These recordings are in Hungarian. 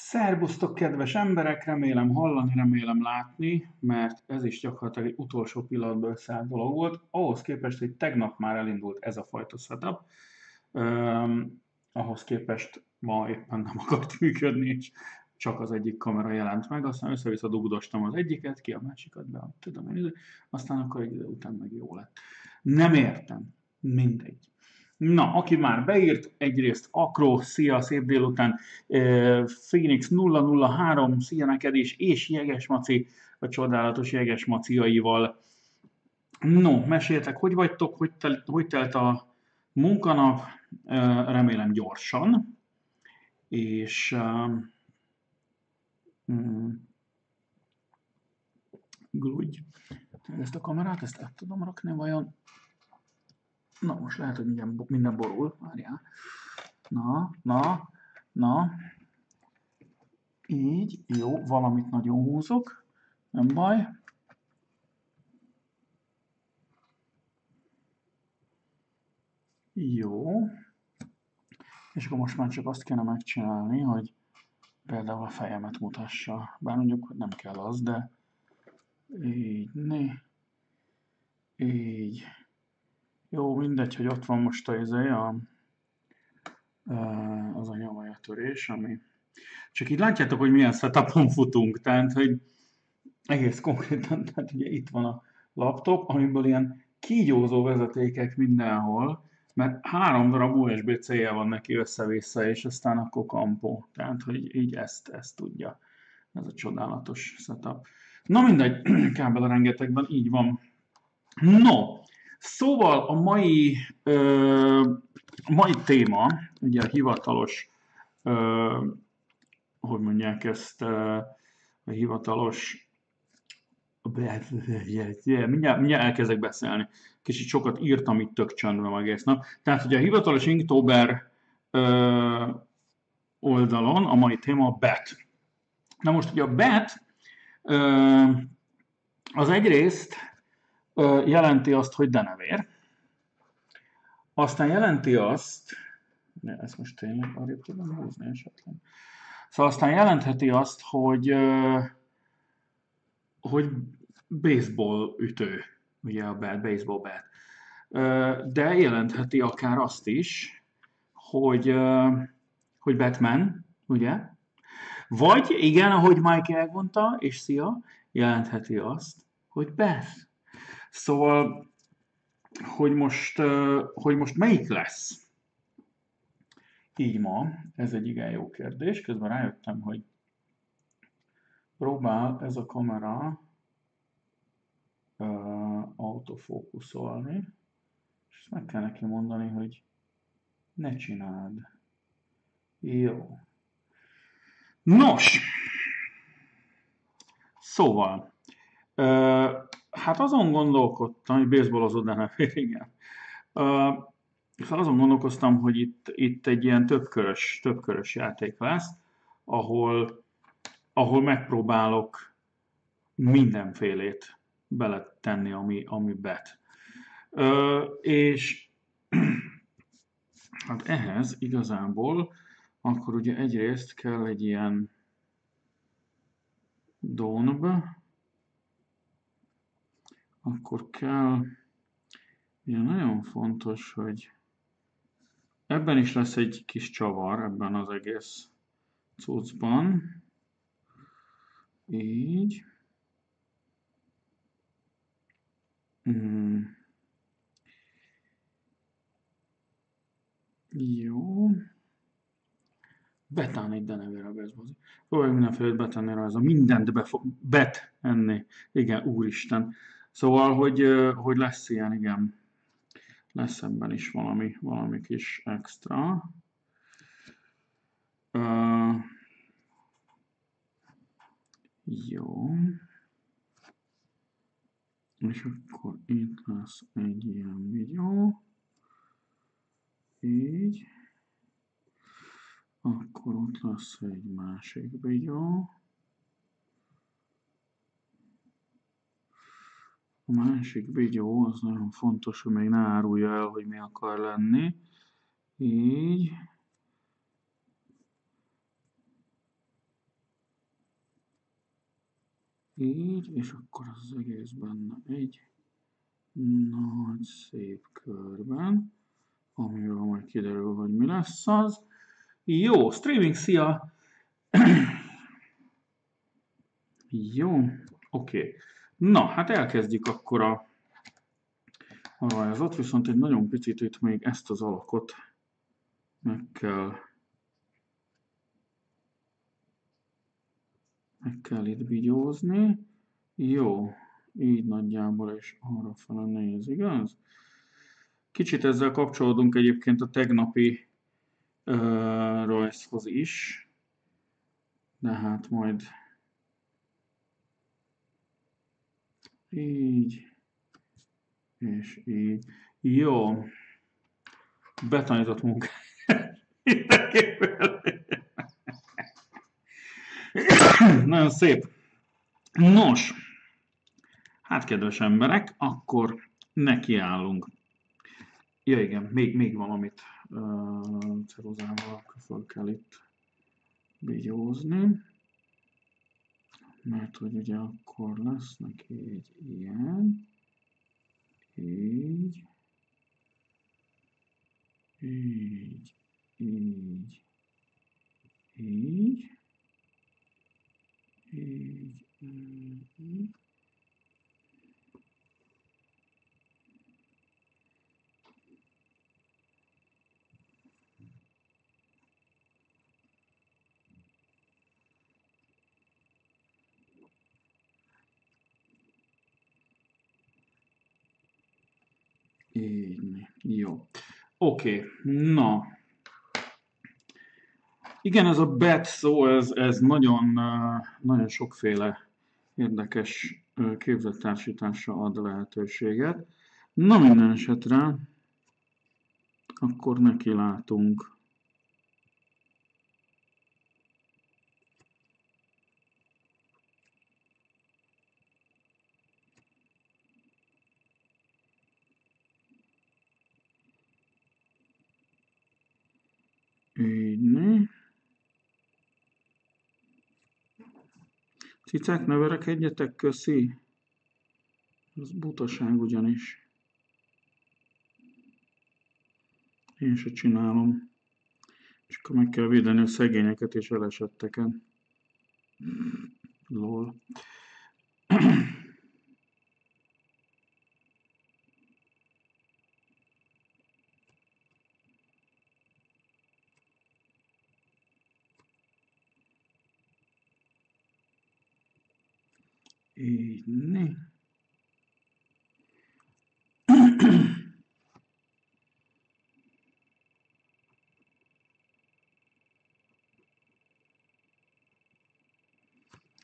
Szerbusztok, kedves emberek! Remélem hallani, remélem látni, mert ez is gyakorlatilag egy utolsó pillanatban összeállt dolog volt. Ahhoz képest, hogy tegnap már elindult ez a fajta setup, um, ahhoz képest ma éppen nem akart működni, és csak az egyik kamera jelent meg, aztán össze-vissza dugdostam az egyiket, ki a másikat be, tudom én, aztán akkor egy idő után meg jó lett. Nem értem. Mindegy. Na, aki már beírt, egyrészt Akro, szia, szép délután, Phoenix 003, szia neked is, és Jeges Maci, a csodálatos Jeges Maciaival. No, meséltek, hogy vagytok, hogy, tel, hogy telt a munkanap, remélem gyorsan, és mm, glúgy. Ezt a kamerát, ezt át tudom rakni vajon? Na, most lehet, hogy minden, minden borul. Várjál. Na, na, na. Így, jó, valamit nagyon húzok. Nem baj. Jó. És akkor most már csak azt kéne megcsinálni, hogy például a fejemet mutassa. Bár mondjuk nem kell az, de így, né. Így. Jó, mindegy, hogy ott van most a, izé, a, az a nyomajatörés, ami... Csak így látjátok, hogy milyen setupon futunk, tehát, hogy egész konkrétan, tehát ugye itt van a laptop, amiből ilyen kígyózó vezetékek mindenhol, mert három darab USB-C-je van neki össze-vissza, és aztán akkor kampó. Tehát, hogy így ezt, ezt tudja. Ez a csodálatos setup. Na mindegy, kábel rengetegben így van. No, Szóval a mai, ö, mai téma, ugye a hivatalos, ö, hogy mondják ezt, ö, a hivatalos mindjárt, mindjárt elkezdek beszélni. Kicsit sokat írtam itt tök csöndben egész nap. Tehát, ugye a hivatalos Inktober ö, oldalon a mai téma a BET. Na most ugye a BET ö, az egyrészt jelenti azt, hogy denevér. Aztán jelenti azt, ne, ezt most tényleg arra tudom húzni esetleg. Szóval aztán jelentheti azt, hogy, hogy baseball ütő, ugye a bat, baseball bat. De jelentheti akár azt is, hogy, hogy Batman, ugye? Vagy igen, ahogy Mike elmondta, és szia, jelentheti azt, hogy Beth. Szóval, hogy most, hogy most melyik lesz? Így ma, ez egy igen jó kérdés. Közben rájöttem, hogy próbál ez a kamera uh, autofókuszolni, és ezt meg kell neki mondani, hogy ne csináld. Jó. Nos, szóval, Hát azon gondolkodtam, hogy baseballozod, de nem fér, igen. Uh, szóval azon gondolkoztam, hogy itt, itt egy ilyen többkörös, többkörös játék lesz, ahol, ahol megpróbálok mindenfélét beletenni, ami, ami bet. Uh, és hát ehhez igazából akkor ugye egyrészt kell egy ilyen donb, akkor kell, ugye nagyon fontos, hogy ebben is lesz egy kis csavar, ebben az egész cuccban. Így. Mm. Jó. Betán egy denevér a bezbozi. Próbálj mindenféle betenni rajta. Mindent be bet enni. Igen, úristen. Szóval, hogy, hogy lesz ilyen, igen, lesz ebben is valami, valami kis extra. Uh, jó. És akkor itt lesz egy ilyen videó. Így. Akkor ott lesz egy másik videó. A másik videó, az nagyon fontos, hogy még ne árulja el, hogy mi akar lenni. Így. így, és akkor az egész benne egy nagy szép körben, amiről majd kiderül, hogy mi lesz az. Jó, streaming, szia! Jó, oké. Okay. Na, hát elkezdjük akkor a, a rajzot, viszont egy nagyon picit itt még ezt az alakot meg kell meg kell itt bigyózni. Jó, így nagyjából is arra fel néz, igaz? Kicsit ezzel kapcsolódunk egyébként a tegnapi uh, rajzhoz is, de hát majd így, és így. Jó, betanított munka. Nagyon szép. Nos, hát kedves emberek, akkor nekiállunk. Ja igen, még, még valamit uh, ceruzával föl kell itt bigyózni. Mert hogy ugye akkor lesz neki egy ilyen, így, így, így, így, így, így, Így, jó. Oké, okay. na. Igen, ez a bet szó, ez, ez nagyon, nagyon sokféle érdekes képzettársításra ad lehetőséget. Na minden esetre, akkor neki látunk Így, ne. Cicák, ne verekedjetek, köszi. Ez butaság ugyanis. Én se csinálom. És akkor meg kell védeni a szegényeket és elesetteket. Lol. Né.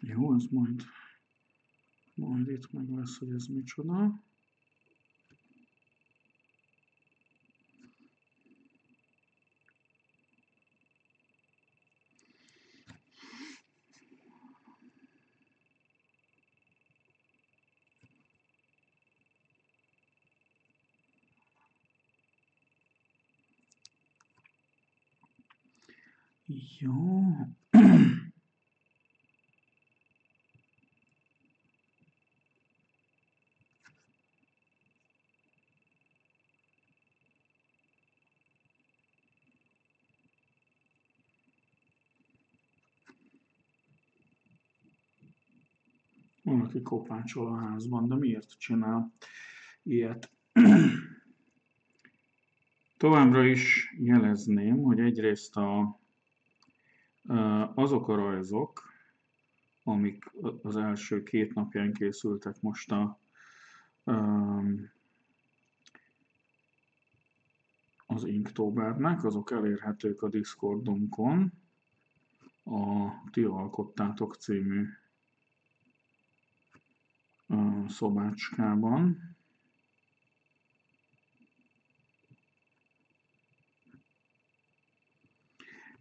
Jó, az majd, majd itt meg lesz, hogy ez micsoda. Jó. Valaki kopácsol a házban, de miért csinál ilyet? Továbbra is jelezném, hogy egyrészt a azok a rajzok, amik az első két napján készültek most a, az Inktobernek, azok elérhetők a Discordunkon, a Ti Alkottátok című szobácskában.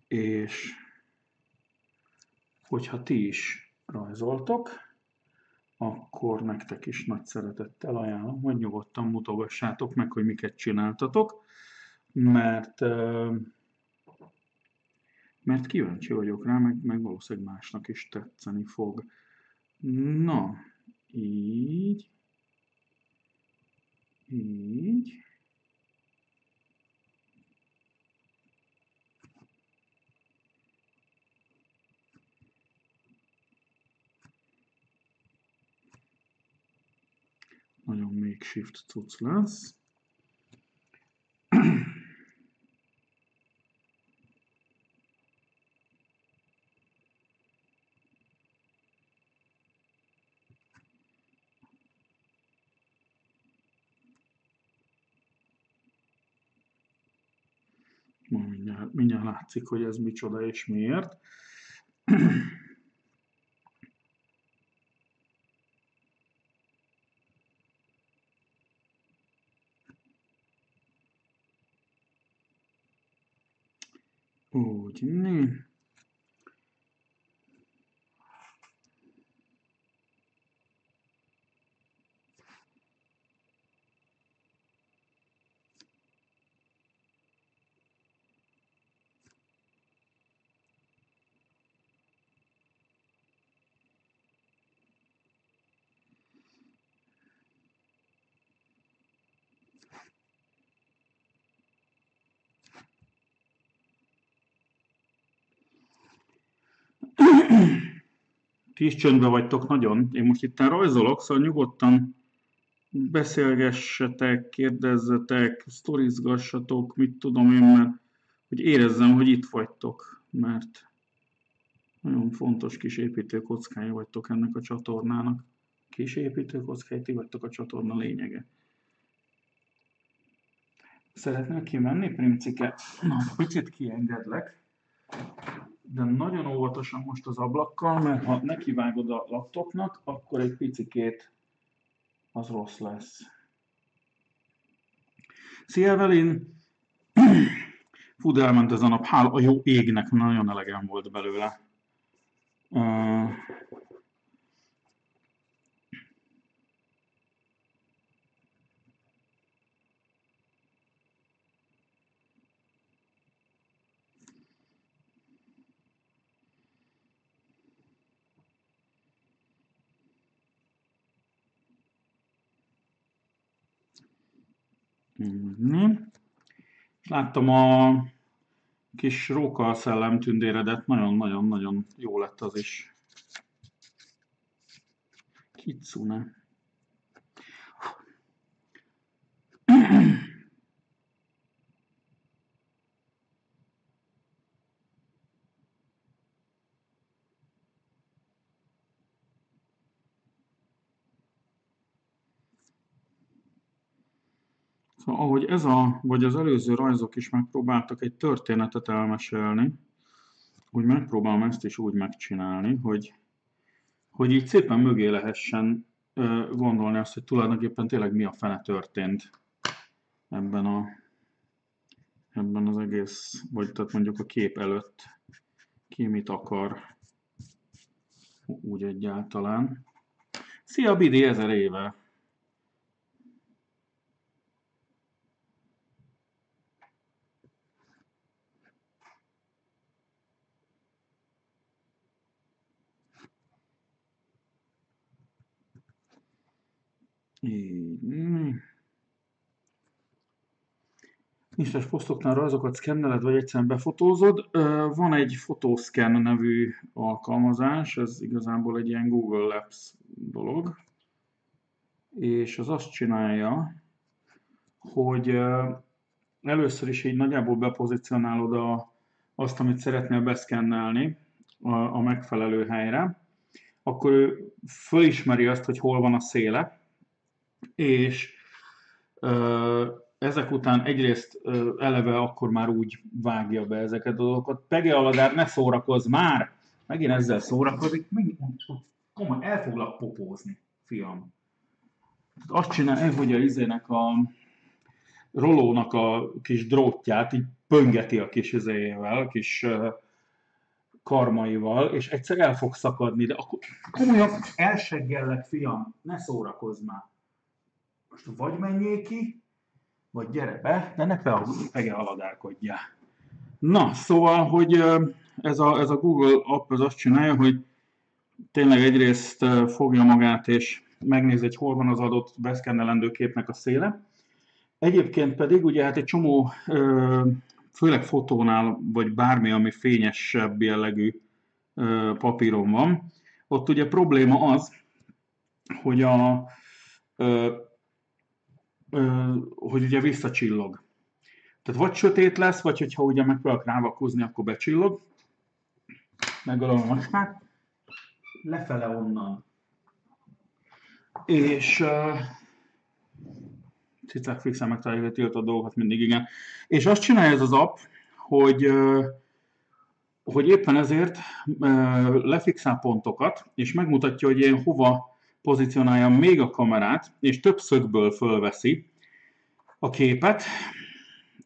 És hogyha ti is rajzoltok, akkor nektek is nagy szeretettel ajánlom, hogy nyugodtan mutogassátok meg, hogy miket csináltatok, mert, mert kíváncsi vagyok rá, meg, meg valószínűleg másnak is tetszeni fog. Na, így. Így. Nagyon makeshift cucc lesz. mindjárt, mindjárt látszik, hogy ez micsoda és miért. Úgy, né. Ti is csöndbe vagytok nagyon. Én most itt rajzolok, szóval nyugodtan beszélgessetek, kérdezzetek, sztorizgassatok, mit tudom én, mert hogy érezzem, hogy itt vagytok, mert nagyon fontos kis építőkockái vagytok ennek a csatornának. Kis építőkockái, ti vagytok a csatorna lényege. Szeretnél kimenni, Primcike? Na, picit kiengedlek de nagyon óvatosan most az ablakkal, mert ha nekivágod a laptopnak, akkor egy picikét az rossz lesz. Szia Evelyn! Fú, elment ez a nap, hál a jó égnek, nagyon elegem volt belőle. Uh, Mm-hmm. Láttam a kis róka szellem tündéredet, nagyon-nagyon-nagyon jó lett az is. Kitsune. Szóval ahogy ez a, vagy az előző rajzok is megpróbáltak egy történetet elmesélni, úgy megpróbálom ezt is úgy megcsinálni, hogy, hogy így szépen mögé lehessen gondolni azt, hogy tulajdonképpen tényleg mi a fene történt ebben, a, ebben az egész, vagy tehát mondjuk a kép előtt ki mit akar úgy egyáltalán. Szia Bidi, ezer éve! Instas posztoknál rajzokat szkenneled, vagy egyszerűen befotózod. Van egy Photoscan nevű alkalmazás, ez igazából egy ilyen Google Labs dolog, és az azt csinálja, hogy először is így nagyjából bepozicionálod a, azt, amit szeretnél beszkennelni a, a megfelelő helyre, akkor ő fölismeri azt, hogy hol van a széle, és ezek után egyrészt eleve akkor már úgy vágja be ezeket a dolgokat. Pege Aladár, ne szórakozz már! Megint ezzel szórakozik, megint komoly, el foglak popózni, fiam. Azt csinál, hogy a izének a rolónak a kis drótját így pöngeti a kis izéjével, a kis karmaival, és egyszer el fog szakadni, de akkor komolyan elseggellek, fiam, ne szórakozz már most vagy menjél ki, vagy gyere be, de ne pege haladálkodjál. Na, szóval, hogy ez a, ez a Google app az azt csinálja, hogy tényleg egyrészt fogja magát, és megnézi, hogy hol van az adott beszkennelendő képnek a széle. Egyébként pedig ugye hát egy csomó, főleg fotónál, vagy bármi, ami fényesebb jellegű papíron van, ott ugye probléma az, hogy a hogy ugye visszacsillog. Tehát vagy sötét lesz, vagy hogyha ugye megpróbálok rávakozni, akkor becsillog. Megalom a macskát. Lefele onnan. És uh, cicák fixen megtaláljuk a tiltott dolgokat mindig, igen. És azt csinálja ez az app, hogy uh, hogy éppen ezért uh, lefixál pontokat, és megmutatja, hogy én hova pozícionáljam még a kamerát, és több szögből fölveszi a képet,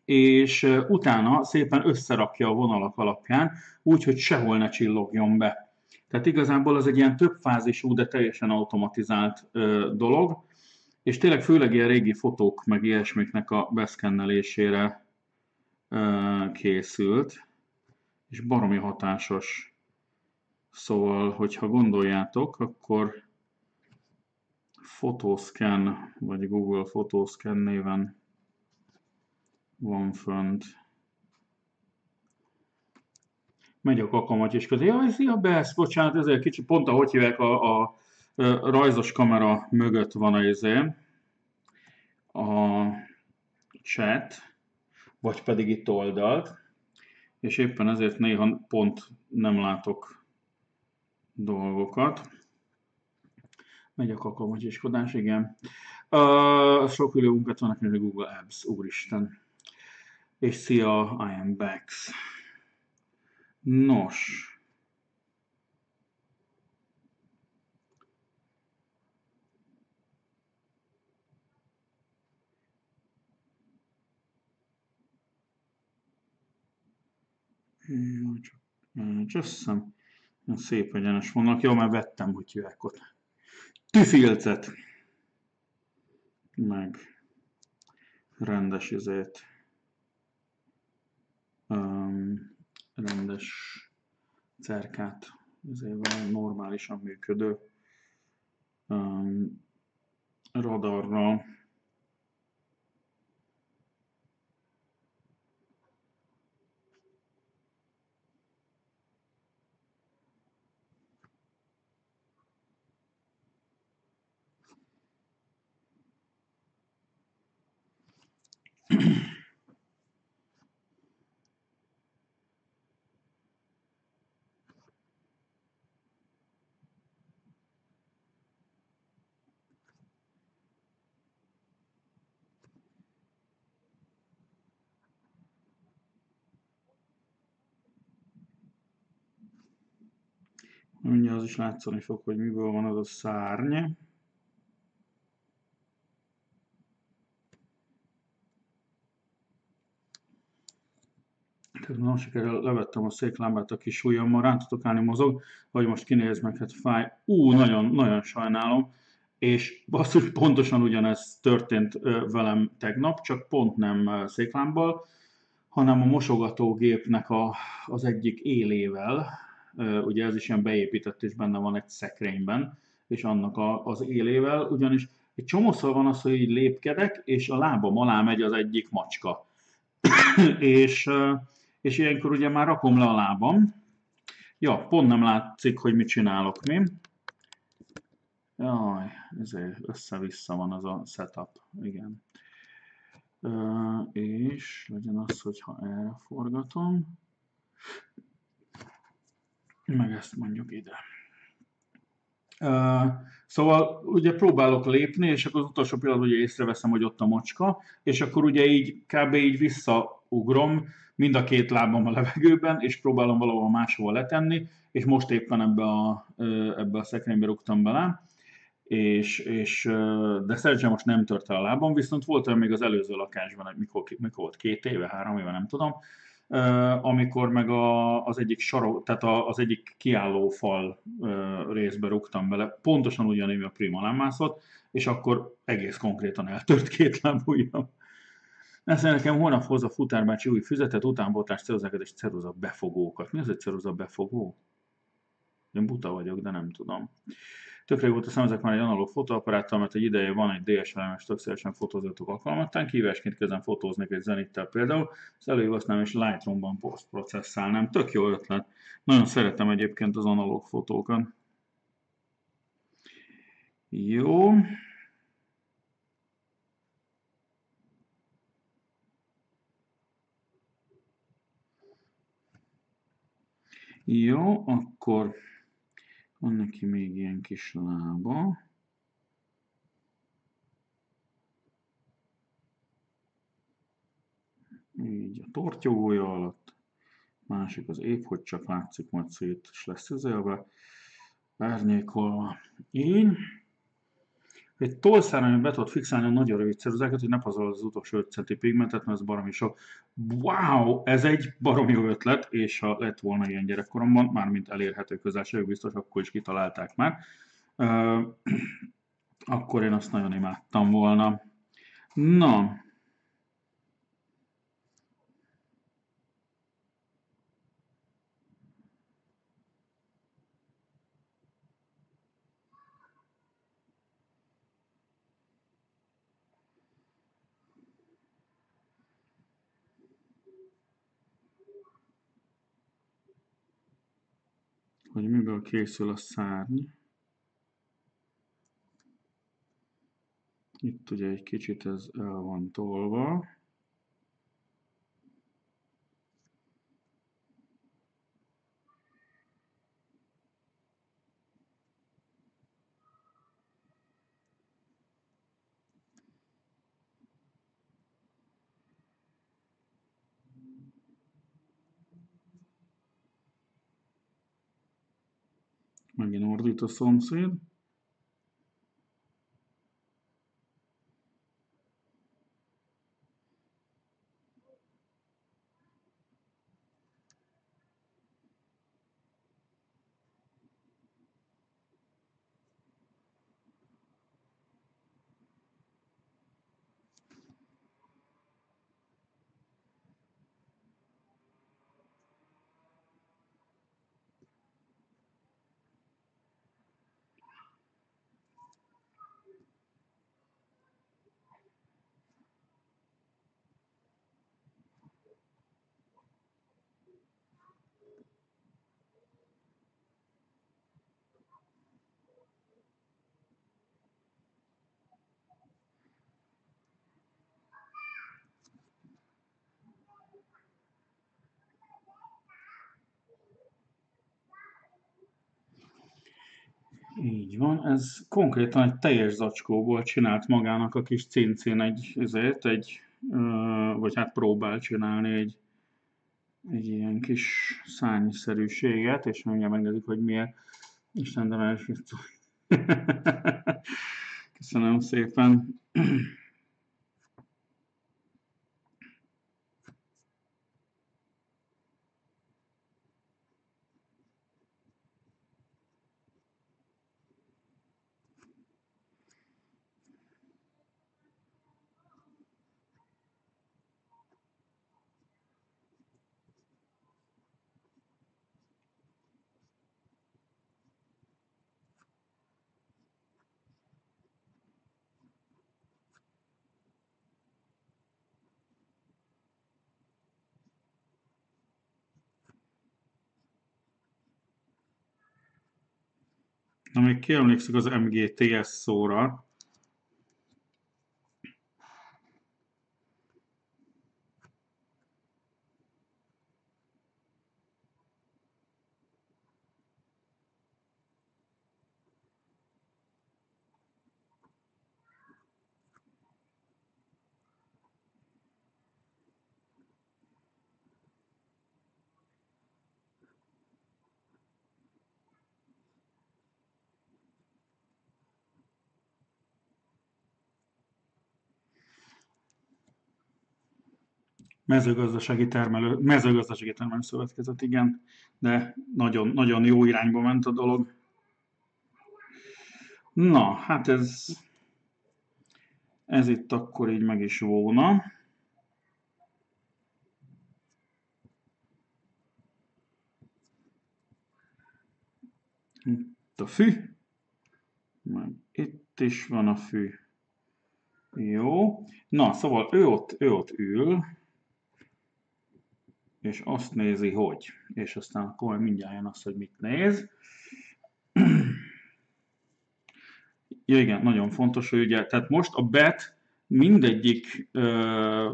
és utána szépen összerakja a vonalak alapján, úgy, hogy sehol ne csillogjon be. Tehát igazából az egy ilyen többfázisú, de teljesen automatizált dolog, és tényleg főleg ilyen régi fotók, meg ilyesmiknek a beszkennelésére készült, és baromi hatásos. Szóval, hogyha gondoljátok, akkor Photoscan, vagy Google Photoscan néven van fönt. Megy a is közé. Jaj, szia, Besz, bocsánat, ezért kicsit pont ahogy hívják, a, a, a rajzos kamera mögött van a izé, a chat, vagy pedig itt oldalt, és éppen ezért néha pont nem látok dolgokat. Megy a kakamatyiskodás, igen. Uh, sok munkát vannak, mint a Google Apps, úristen. És szia, I am back. Nos. Csak szem. Szép egyenes vannak. Jó, már vettem, hogy hívják ott tüfilcet, meg rendes izét, um, rendes cerkát, izével normálisan működő um, radarra, Ugye az is látszani fog, hogy miből van az a szárny. Tehát sikerül levettem a széklámbát a kis ujjammal, rá tudok állni, mozog, hogy most kinéz meg, hát fáj. Ú, nagyon, nagyon sajnálom. És basszus, pontosan ugyanez történt velem tegnap, csak pont nem széklámbbal, hanem a mosogatógépnek a, az egyik élével, ugye ez is ilyen beépített, és benne van egy szekrényben, és annak a, az élével, ugyanis egy csomószor van az, hogy így lépkedek, és a lábam alá megy az egyik macska. és, és ilyenkor ugye már rakom le a lábam. Ja, pont nem látszik, hogy mit csinálok mi. Jaj, ezért össze-vissza van az a setup, igen. Uh, és legyen az, hogyha erre forgatom meg ezt mondjuk ide. Uh, szóval ugye próbálok lépni, és akkor az utolsó pillanatban ugye észreveszem, hogy ott a mocska, és akkor ugye így kb. így visszaugrom, mind a két lábam a levegőben, és próbálom valahol máshol letenni, és most éppen ebbe a, ebbe a szekrénybe rúgtam bele, és, és, de szerencsére most nem tört el a lábam, viszont volt olyan még az előző lakásban, mikor, mikor volt, két éve, három éve, nem tudom, amikor meg a, az egyik sarok, tehát a, az egyik kiálló fal részbe rúgtam bele, pontosan ugyanígy a prima nem és akkor egész konkrétan eltört két lábujjam. Ezt nekem holnap a futárbácsi új füzetet, utánbótlás, ceruzákat és ceruza befogókat. Mi az egy ceruza befogó? Én buta vagyok, de nem tudom. Tök régóta szemezek már egy analóg fotóapparáttal, mert egy ideje van egy DSLM-es többszeresen fotózatok alkalmattán, kívásként kezdem fotózni egy Zenittel például, ezt előhasználom és Lightroom-ban posztprocesszálnám. Tök jó ötlet. Nagyon szeretem egyébként az analóg fotókat. Jó. Jó, akkor van neki még ilyen kis lába. Így a tortyogója alatt. Másik az épp, hogy csak látszik, majd szét is lesz üzelve. Árnyékolva. Így. Egy tolszáron be tudod fixálni a nagyon rövid ceruzákat, hogy ne pazarod az utolsó 5 centi pigmentet, mert ez baromi sok. Wow, ez egy baromi jó ötlet, és ha lett volna ilyen gyerekkoromban, mármint elérhető közelség, biztos akkor is kitalálták már, akkor én azt nagyon imádtam volna. Na, hogy miből készül a szárny. Itt ugye egy kicsit ez el van tolva. Megint ordít a Így van, ez konkrétan egy teljes zacskóból csinált magának a kis cincin egy, ezért egy, vagy hát próbál csinálni egy, egy ilyen kis szányszerűséget, és mindjárt megnézzük, hogy miért. Isten, de Köszönöm szépen. Na még ki emlékszik az MGTS szóra, Mezőgazdasági termelő, mezőgazdasági termelő szövetkezet, igen, de nagyon, nagyon jó irányba ment a dolog. Na, hát ez, ez itt akkor így meg is volna. Itt a fű, meg itt is van a fű. Jó. Na, szóval ő ott, ő ott ül, és azt nézi, hogy. És aztán akkor mindjárt az, hogy mit néz. Ja igen, nagyon fontos, hogy ugye, tehát most a bet mindegyik, ö,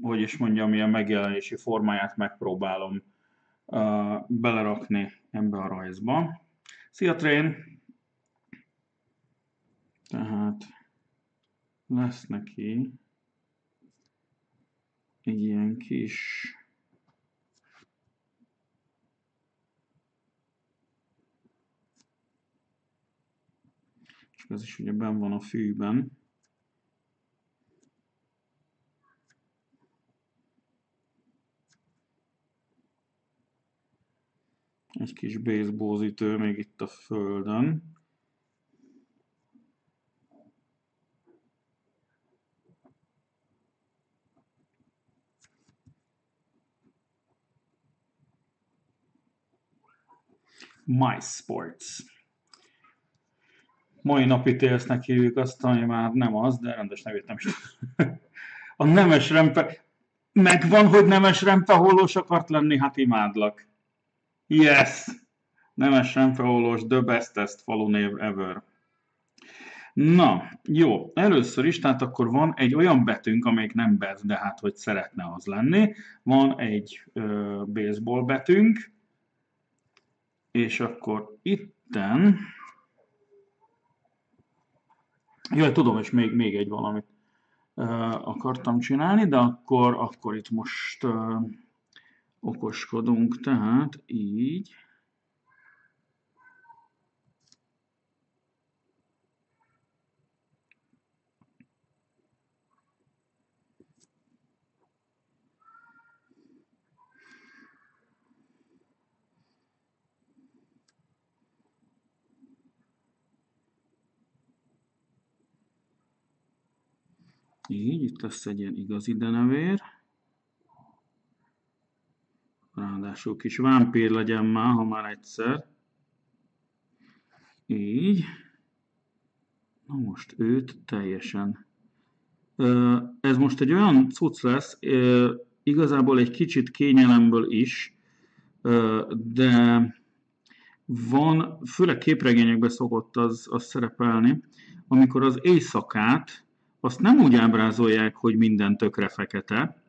hogy is mondjam, ilyen megjelenési formáját megpróbálom ö, belerakni ebbe a rajzba. Szia, Trén! Tehát lesz neki egy ilyen kis és ez is ugye ben van a fűben. Egy kis baseballzítő még itt a földön. My Sports. Mai napi télsznek hívjuk azt, ami már nem az, de rendes nevét nem is A nemes rempe... Megvan, hogy nemes rempehollós akart lenni? Hát imádlak. Yes! Nemes rempehollós, the bestest falu név ever. Na, jó, először is, tehát akkor van egy olyan betűnk, amelyik nem bet, de hát hogy szeretne az lenni. Van egy ö, baseball betűnk, és akkor itten, jaj, tudom, és még, még egy valamit uh, akartam csinálni, de akkor, akkor itt most uh, okoskodunk, tehát így, Így, itt lesz egy ilyen igazi denevér. Ráadásul kis vámpír legyen már, ha már egyszer. Így. Na most őt teljesen. Ez most egy olyan cucc lesz, igazából egy kicsit kényelemből is, de van, főleg képregényekben szokott az, az szerepelni, amikor az éjszakát azt nem úgy ábrázolják, hogy minden tökre fekete,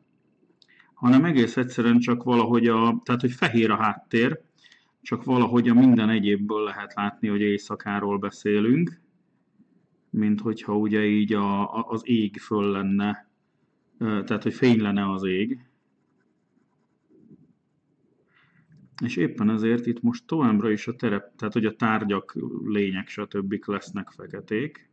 hanem egész egyszerűen csak valahogy a, tehát hogy fehér a háttér, csak valahogy a minden egyébből lehet látni, hogy éjszakáról beszélünk, mint hogyha ugye így a, a, az ég föl lenne, tehát hogy fény lenne az ég. És éppen ezért itt most továbbra is a terep, tehát hogy a tárgyak, lények, stb. lesznek feketék.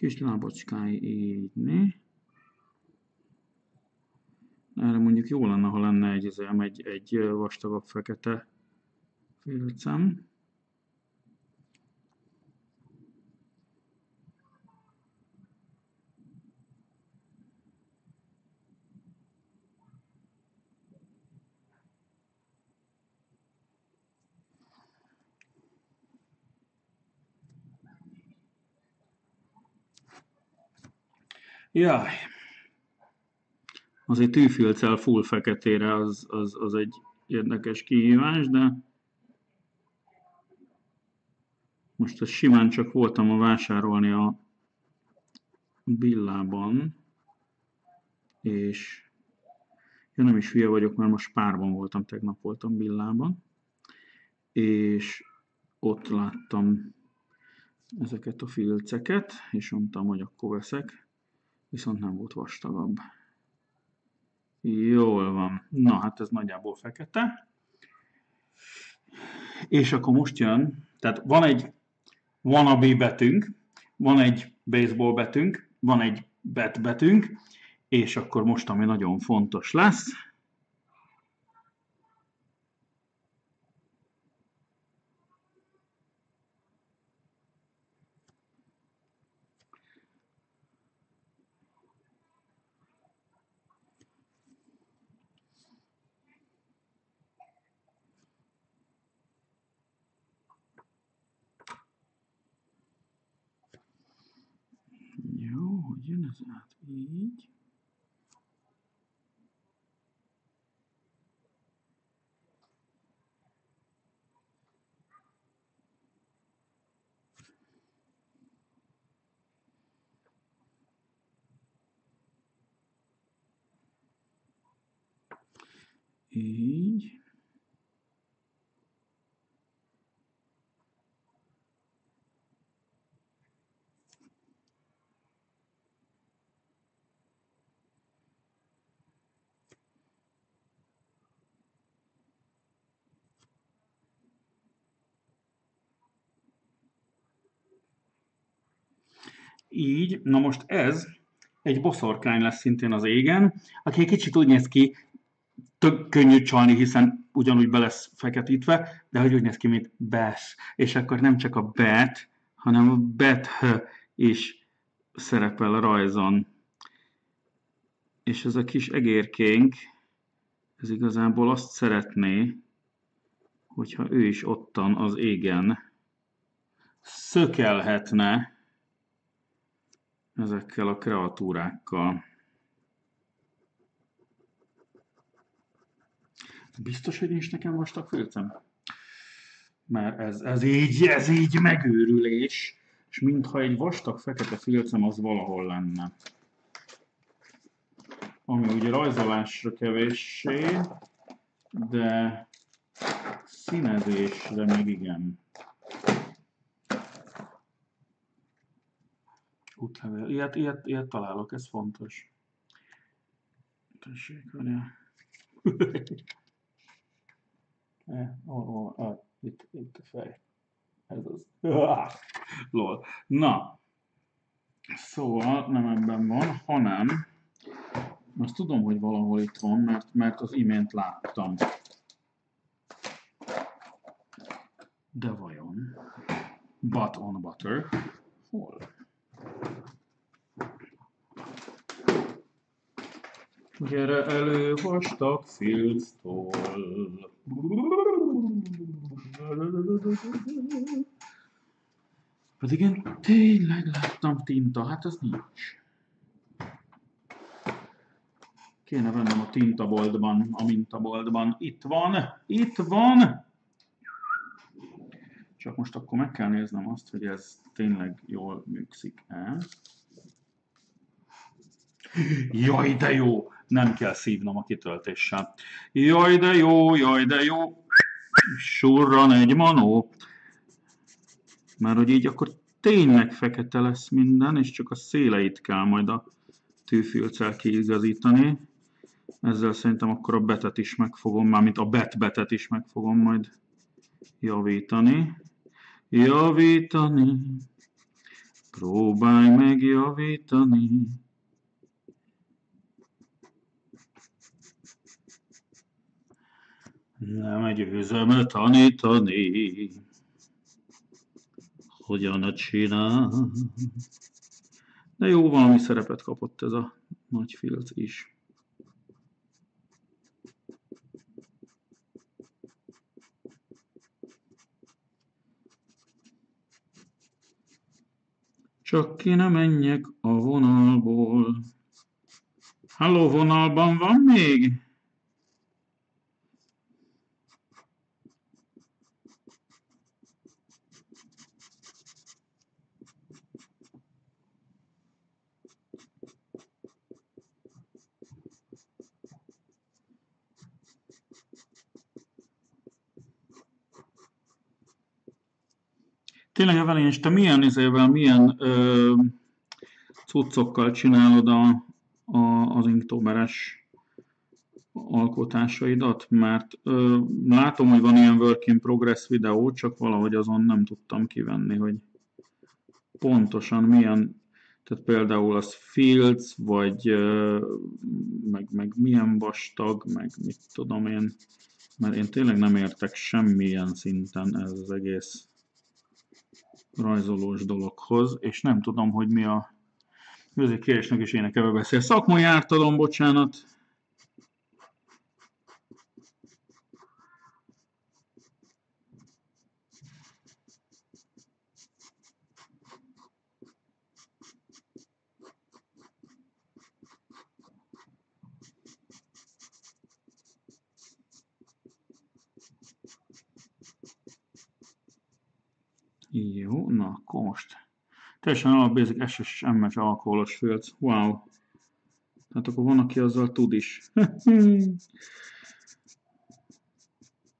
Kis lábacskái így, né? Erre mondjuk jó lenne, ha lenne egy, egy, egy vastagabb fekete félcem. Jaj. Azért tűfilccel full feketére az, az, az egy érdekes kihívás, de most ezt simán csak voltam a vásárolni a Billában, és én nem is hülye vagyok, mert most párban voltam, tegnap voltam Billában, és ott láttam ezeket a filceket, és mondtam, hogy akkor veszek viszont nem volt vastagabb. Jól van. Na, hát ez nagyjából fekete. És akkor most jön, tehát van egy wannabe betűnk, van egy baseball betűnk, van egy bet betűnk, és akkor most, ami nagyon fontos lesz, ez át így. Így. Így, na most ez egy boszorkány lesz szintén az égen, aki egy kicsit úgy néz ki, tök könnyű csalni, hiszen ugyanúgy be lesz feketítve, de hogy úgy néz ki, mint Bess. És akkor nem csak a Bet, hanem a Bet is szerepel a rajzon. És ez a kis egérkénk, ez igazából azt szeretné, hogyha ő is ottan az égen szökelhetne ezekkel a kreatúrákkal. Biztos, hogy nincs nekem vastag fülcem? Mert ez, ez, így, ez így megőrülés, és mintha egy vastag fekete filcem az valahol lenne. Ami ugye rajzolásra kevéssé, de színezésre még igen. Útlevél. Ilyet, ilyet, ilyet találok, ez fontos. Tessék, várjál. oh, oh, ah, itt, itt a fej. Ez az. Lol. Na. Szóval nem ebben van, hanem azt tudom, hogy valahol itt van, mert, mert az imént láttam. De vajon? But on butter. Hol? Gyere elő vastag filctól. Pedig én tényleg láttam tinta, hát az nincs. Kéne vennem a tintaboltban, a mintaboltban. Itt van, itt van! Csak most akkor meg kell néznem azt, hogy ez tényleg jól működik-e. Jaj, de jó! Nem kell szívnom a kitöltéssel. Jaj, de jó, jaj, de jó! Surran egy manó! Mert hogy így akkor tényleg fekete lesz minden, és csak a széleit kell majd a tűfülccel kiigazítani. Ezzel szerintem akkor a betet is megfogom, mármint a bet-betet is meg fogom majd javítani. Javítani, próbálj meg Nem győzöm tanítani, hogyan csinál. De jó, valami szerepet kapott ez a nagy filc is. Csak ki ne menjek a vonalból. Halló, vonalban van még? Tényleg, Evelyn, és te milyen izével, milyen ö, cuccokkal csinálod a, a, az inktoberes alkotásaidat? Mert ö, látom, hogy van ilyen work in progress videó, csak valahogy azon nem tudtam kivenni, hogy pontosan milyen, tehát például az fields, vagy ö, meg, meg milyen vastag, meg mit tudom én, mert én tényleg nem értek semmilyen szinten ez az egész rajzolós dologhoz, és nem tudom, hogy mi a kérésnek is énekelve beszél. Szakmai ártalom, bocsánat. Jó, na akkor most. Teljesen alapbasic SSM-es alkoholos filc. Wow. Tehát akkor van, aki azzal tud is.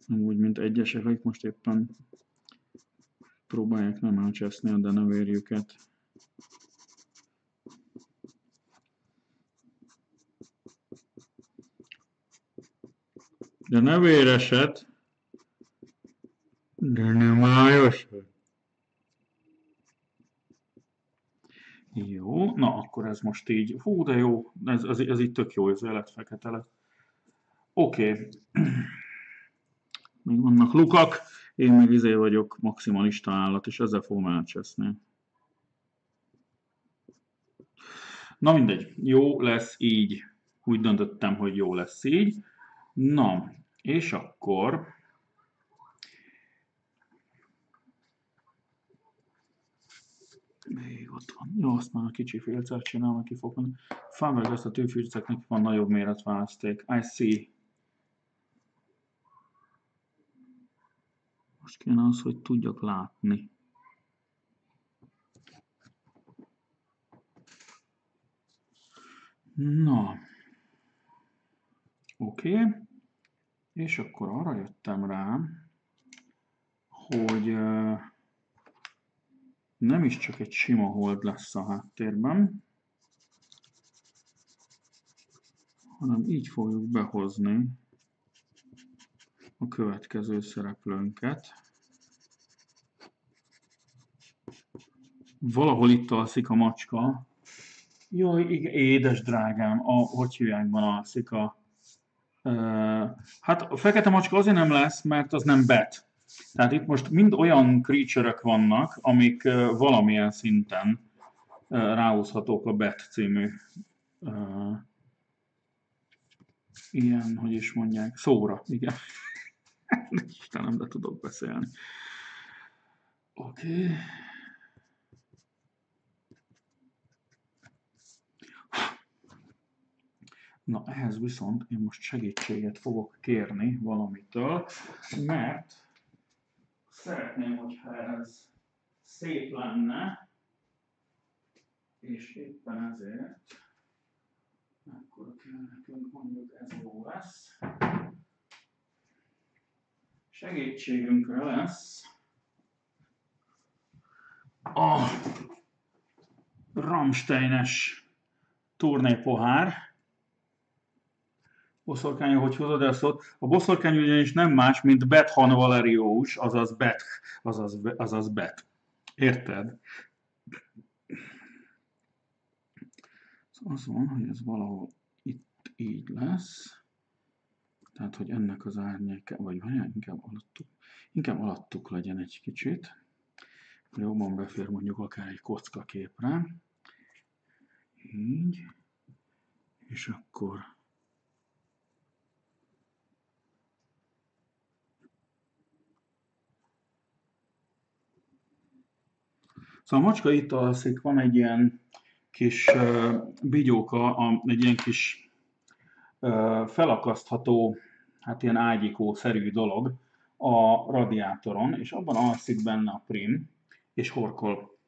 Úgy, mint egyesek, akik most éppen próbálják nem elcseszni a denevérjüket. De ne véresed, de nem májosod. Jó, na akkor ez most így, hú, de jó, ez, ez, ez így tök jó, ez lett fekete lett. Oké. Okay. Még vannak lukak, én meg izé vagyok maximalista állat, és ezzel fogom elcseszni. Na mindegy, jó lesz így. Úgy döntöttem, hogy jó lesz így. Na, és akkor Még ott van. Jó, azt már a kicsi filcet csinálom, aki fog Fábel ezt a tűfűceknek van nagyobb méretválaszték. I see. Most kéne az, hogy tudjak látni. Na. Oké. Okay. És akkor arra jöttem rá, hogy uh, nem is csak egy sima hold lesz a háttérben, hanem így fogjuk behozni a következő szereplőnket. Valahol itt alszik a macska. Jaj, igen, édes drágám, a, hogy hívják, alszik a... Uh, hát a fekete macska azért nem lesz, mert az nem bet. Tehát itt most mind olyan creature vannak, amik valamilyen szinten ráhúzhatók a BET című ilyen, hogy is mondják, szóra, igen. Istenem, de tudok beszélni. Oké. Okay. Na, ehhez viszont én most segítséget fogok kérni valamitől, mert szeretném, hogyha ez szép lenne, és éppen ezért akkor kell nekünk mondjuk ez jó lesz. Segítségünkre lesz a Ramsteines turnépohár, boszorkány, hogy hozod el szót. A boszorkány ugyanis nem más, mint Bethan Valeriós, azaz Bet, azaz, azaz Bet. Érted? Szóval az van, hogy ez valahol itt így lesz. Tehát, hogy ennek az árnyéke, vagy vajon inkább alattuk, inkább alattuk legyen egy kicsit. Jobban befér mondjuk akár egy kocka képre. Így. És akkor Szóval a macska itt alszik, van egy ilyen kis uh, bigyóka, egy ilyen kis felakasztható, hát ilyen ágyikó-szerű dolog a radiátoron, és abban alszik benne a prim, és horkol.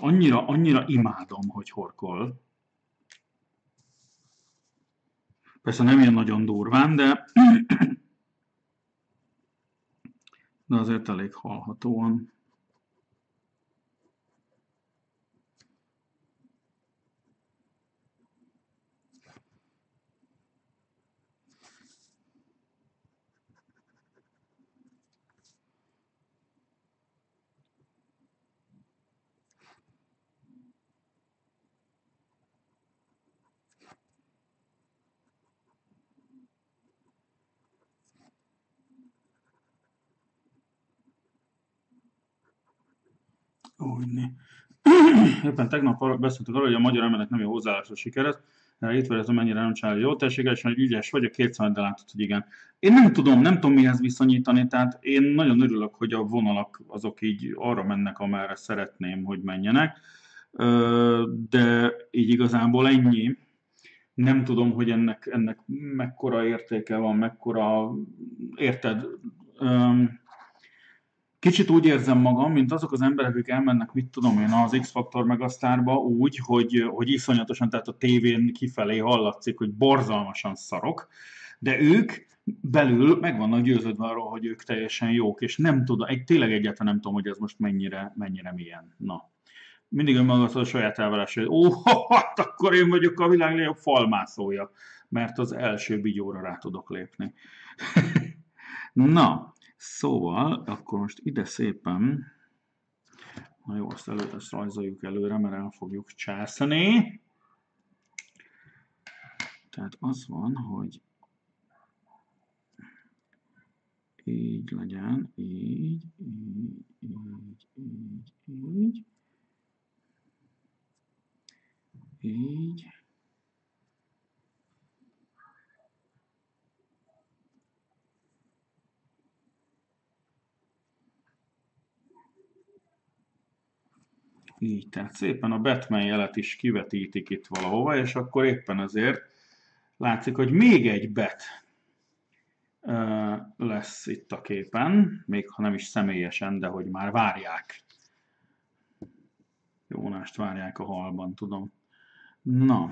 Annyira, annyira imádom, hogy horkol. Persze nem ilyen nagyon durván, de, de azért elég hallhatóan. Éppen tegnap beszéltük arról, hogy a magyar emelek nem jó hozzáállás a sikerhez. Itt ez mennyire nem csinálja jó és hogy ügyes vagy, a két de látod, hogy igen. Én nem tudom, nem tudom mihez viszonyítani, tehát én nagyon örülök, hogy a vonalak azok így arra mennek, amerre szeretném, hogy menjenek, de így igazából ennyi. Nem tudom, hogy ennek, ennek mekkora értéke van, mekkora, érted, kicsit úgy érzem magam, mint azok az emberek, akik elmennek, mit tudom én, az X-Factor meg a Starba úgy, hogy, hogy iszonyatosan, tehát a tévén kifelé hallatszik, hogy borzalmasan szarok, de ők belül meg vannak győződve arról, hogy ők teljesen jók, és nem tudom, egy, tényleg egyáltalán nem tudom, hogy ez most mennyire, mennyire milyen. Na. Mindig önmagadtól a saját elvárás, hogy ó, hát akkor én vagyok a világ legjobb falmászója, mert az első bigyóra rá tudok lépni. Na, Szóval, akkor most ide szépen, na jó, azt előtt ezt rajzoljuk előre, mert el fogjuk császni. Tehát az van, hogy így legyen, így, így, így, így, így, így, Így, tehát szépen a Batman jelet is kivetítik itt valahova, és akkor éppen azért látszik, hogy még egy bet lesz itt a képen, még ha nem is személyesen, de hogy már várják. Jónást várják a halban, tudom. Na,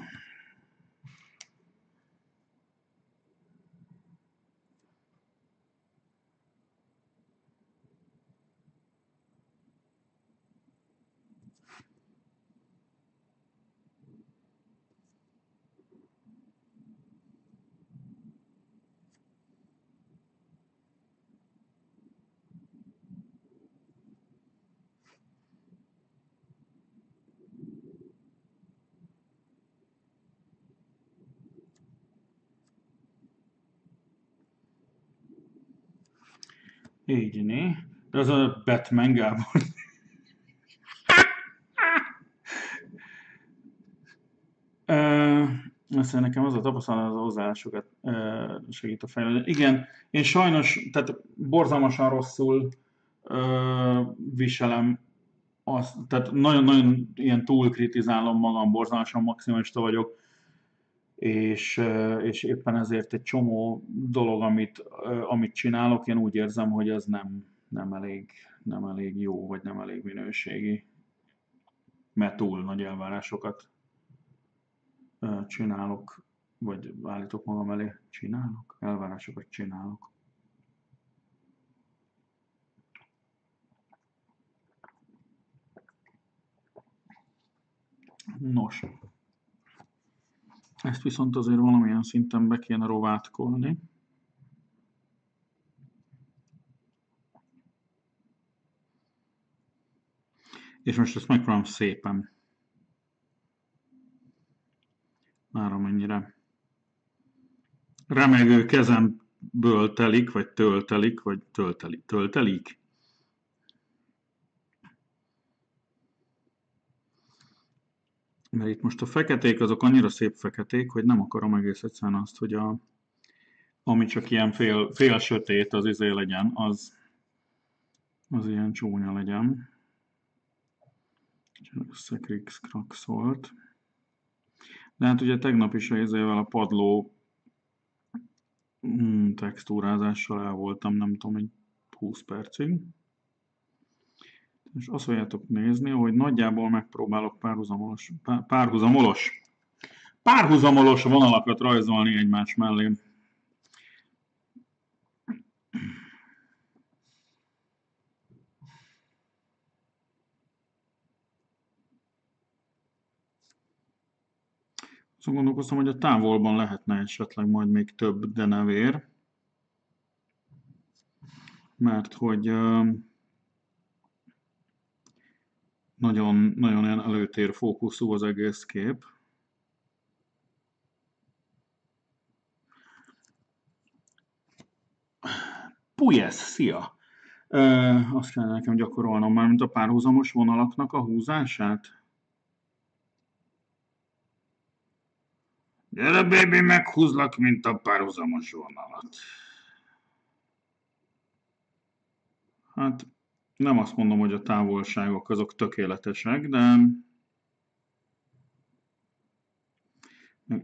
Így né. De az a Batman Gábor. Aztán nekem az a tapasztalat, az hozzáállásokat segít a fejlődni. Igen, én sajnos, tehát borzalmasan rosszul viselem azt, tehát nagyon-nagyon ilyen túl kritizálom magam, borzalmasan maximalista vagyok, és, és éppen ezért egy csomó dolog, amit, amit csinálok, én úgy érzem, hogy ez nem, nem, elég, nem elég jó, vagy nem elég minőségi, mert túl nagy elvárásokat csinálok, vagy állítok magam elé, csinálok, elvárásokat csinálok. Nos, ezt viszont azért valamilyen szinten be kéne rovátkolni. És most ezt megpróbálom szépen. Már amennyire remegő kezemből telik, vagy töltelik, vagy töltelik, töltelik. Mert itt most a feketék azok annyira szép feketék, hogy nem akarom egész egyszerűen azt, hogy a, ami csak ilyen fél, fél sötét az izé legyen, az, az ilyen csúnya legyen. Összekrix volt. De hát ugye tegnap is a izével a padló hmm, textúrázással el voltam, nem tudom, egy 20 percig. És azt fogjátok nézni, hogy nagyjából megpróbálok párhuzamolos, párhuzamolos, párhuzamolos vonalakat rajzolni egymás mellé. Szóval gondolkoztam, hogy a távolban lehetne esetleg majd még több denevér, mert hogy nagyon, nagyon ilyen előtér fókuszú az egész kép. Pujesz, szia! Ö, azt kellene nekem gyakorolnom már, mint a párhuzamos vonalaknak a húzását. Gyere, baby, meghúzlak, mint a párhuzamos vonalat. Hát, nem azt mondom, hogy a távolságok azok tökéletesek, de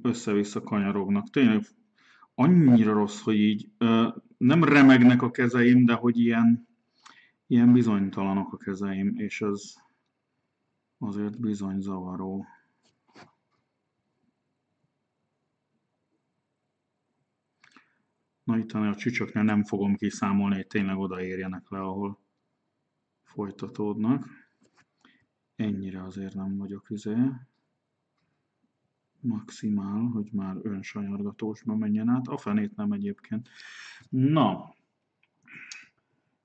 össze-vissza kanyarognak. Tényleg annyira rossz, hogy így nem remegnek a kezeim, de hogy ilyen, ilyen bizonytalanok a kezeim, és az azért bizony zavaró. Na itt a csücsöknél nem fogom kiszámolni, hogy tényleg odaérjenek le, ahol folytatódnak. Ennyire azért nem vagyok izé. Maximál, hogy már önsanyargatósba menjen át. A fenét nem egyébként. Na,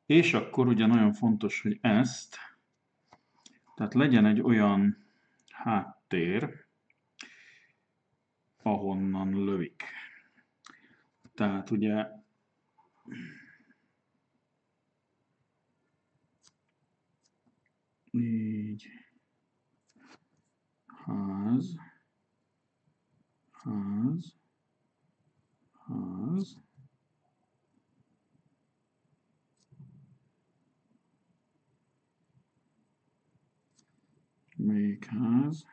és akkor ugye nagyon fontos, hogy ezt, tehát legyen egy olyan háttér, ahonnan lövik. Tehát ugye page has has has make has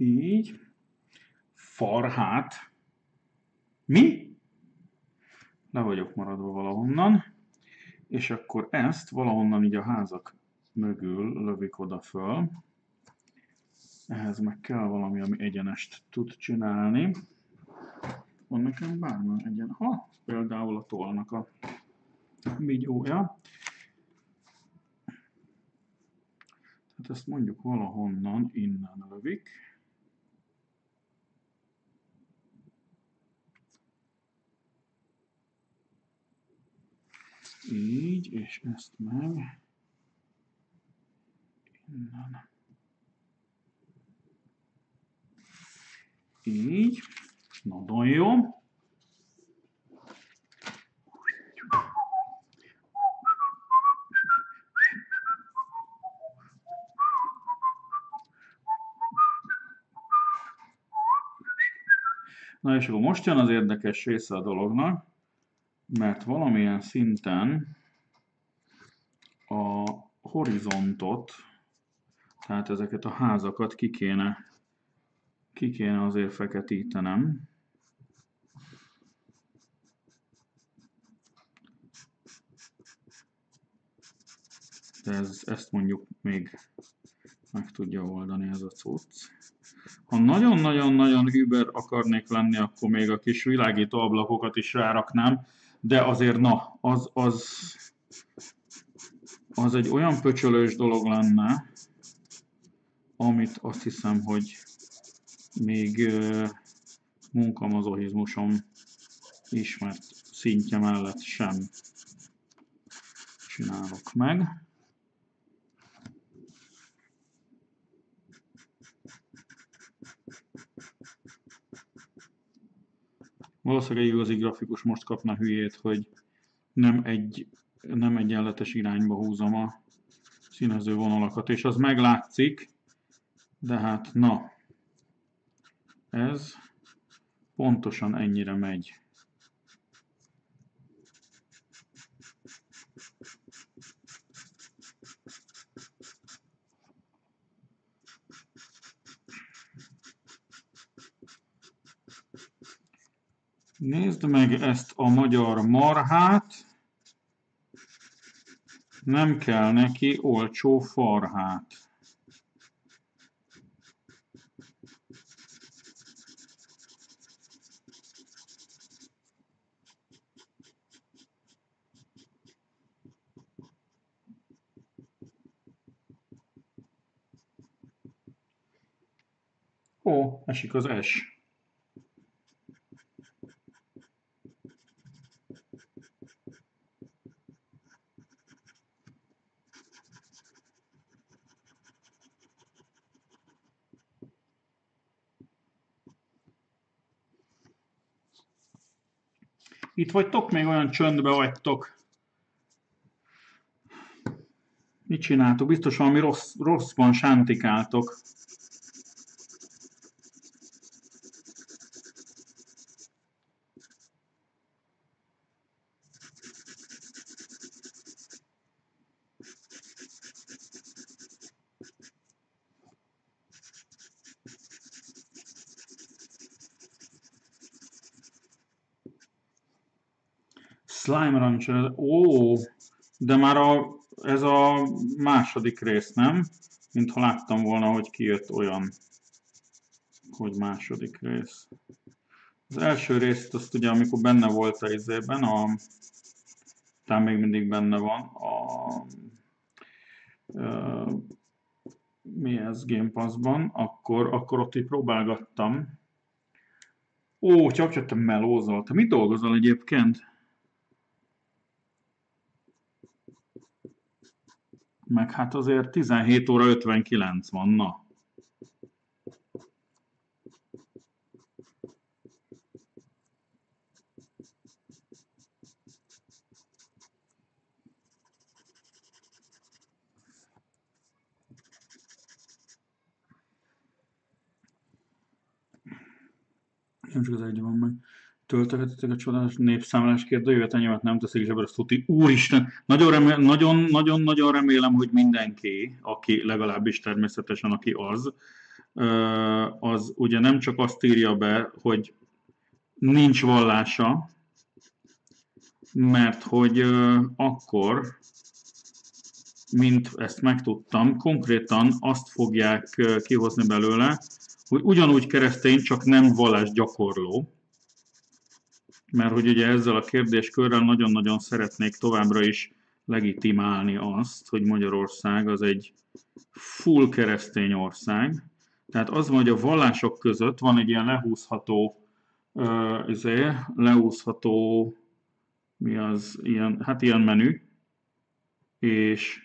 Így. Farhát. Mi? Le vagyok maradva valahonnan. És akkor ezt valahonnan így a házak mögül lövik oda föl. Ehhez meg kell valami, ami egyenest tud csinálni. Van nekem bármi egyen. Ha, például a tollnak a vigyója. Tehát ezt mondjuk valahonnan innen lövik. És ezt meg innen. Így. Nagyon jó. Na és akkor most jön az érdekes része a dolognak mert valamilyen szinten horizontot, tehát ezeket a házakat ki kéne, ki kéne azért feketítenem. De ez, ezt mondjuk még meg tudja oldani ez a cucc. Ha nagyon-nagyon-nagyon hűber akarnék lenni, akkor még a kis világító ablakokat is ráraknám, de azért na, az, az, az egy olyan pöcsölős dolog lenne, amit azt hiszem, hogy még munkamazohizmusom ismert szintje mellett sem csinálok meg. Valószínűleg egy igazi grafikus most kapna hülyét, hogy nem egy nem egyenletes irányba húzom a színező vonalakat, és az meglátszik, de hát na, ez pontosan ennyire megy. Nézd meg ezt a magyar marhát. Nem kell neki olcsó farhát. Ó, esik az es. Itt vagytok, még olyan csöndbe vagytok. Mit csináltok? Biztos valami rossz, rosszban sántikáltok. Slime Rancher, ó, de már a, ez a második rész, nem? Mintha láttam volna, hogy kijött olyan, hogy második rész. Az első részt azt ugye, amikor benne volt a izében, a, talán még mindig benne van, a, a mi ez Game Pass-ban, akkor, akkor ott így próbálgattam. Ó, csak te melózol. Te mit dolgozol egyébként? Meg hát azért 17 óra 59 van, na. Nem csak az egy van meg. Töltögetetek a csodálatos népszámlás kérdőjévet, enyémet nem teszik, ebből azt tuti. Úristen, nagyon, remélem, nagyon, nagyon, nagyon remélem, hogy mindenki, aki legalábbis természetesen, aki az, az ugye nem csak azt írja be, hogy nincs vallása, mert hogy akkor, mint ezt megtudtam, konkrétan azt fogják kihozni belőle, hogy ugyanúgy keresztény, csak nem vallás gyakorló, mert hogy ugye ezzel a kérdéskörrel nagyon-nagyon szeretnék továbbra is legitimálni azt, hogy Magyarország az egy full keresztény ország. Tehát az van, hogy a vallások között van egy ilyen lehúzható, izé, lehúzható, mi az, ilyen, hát ilyen menü, és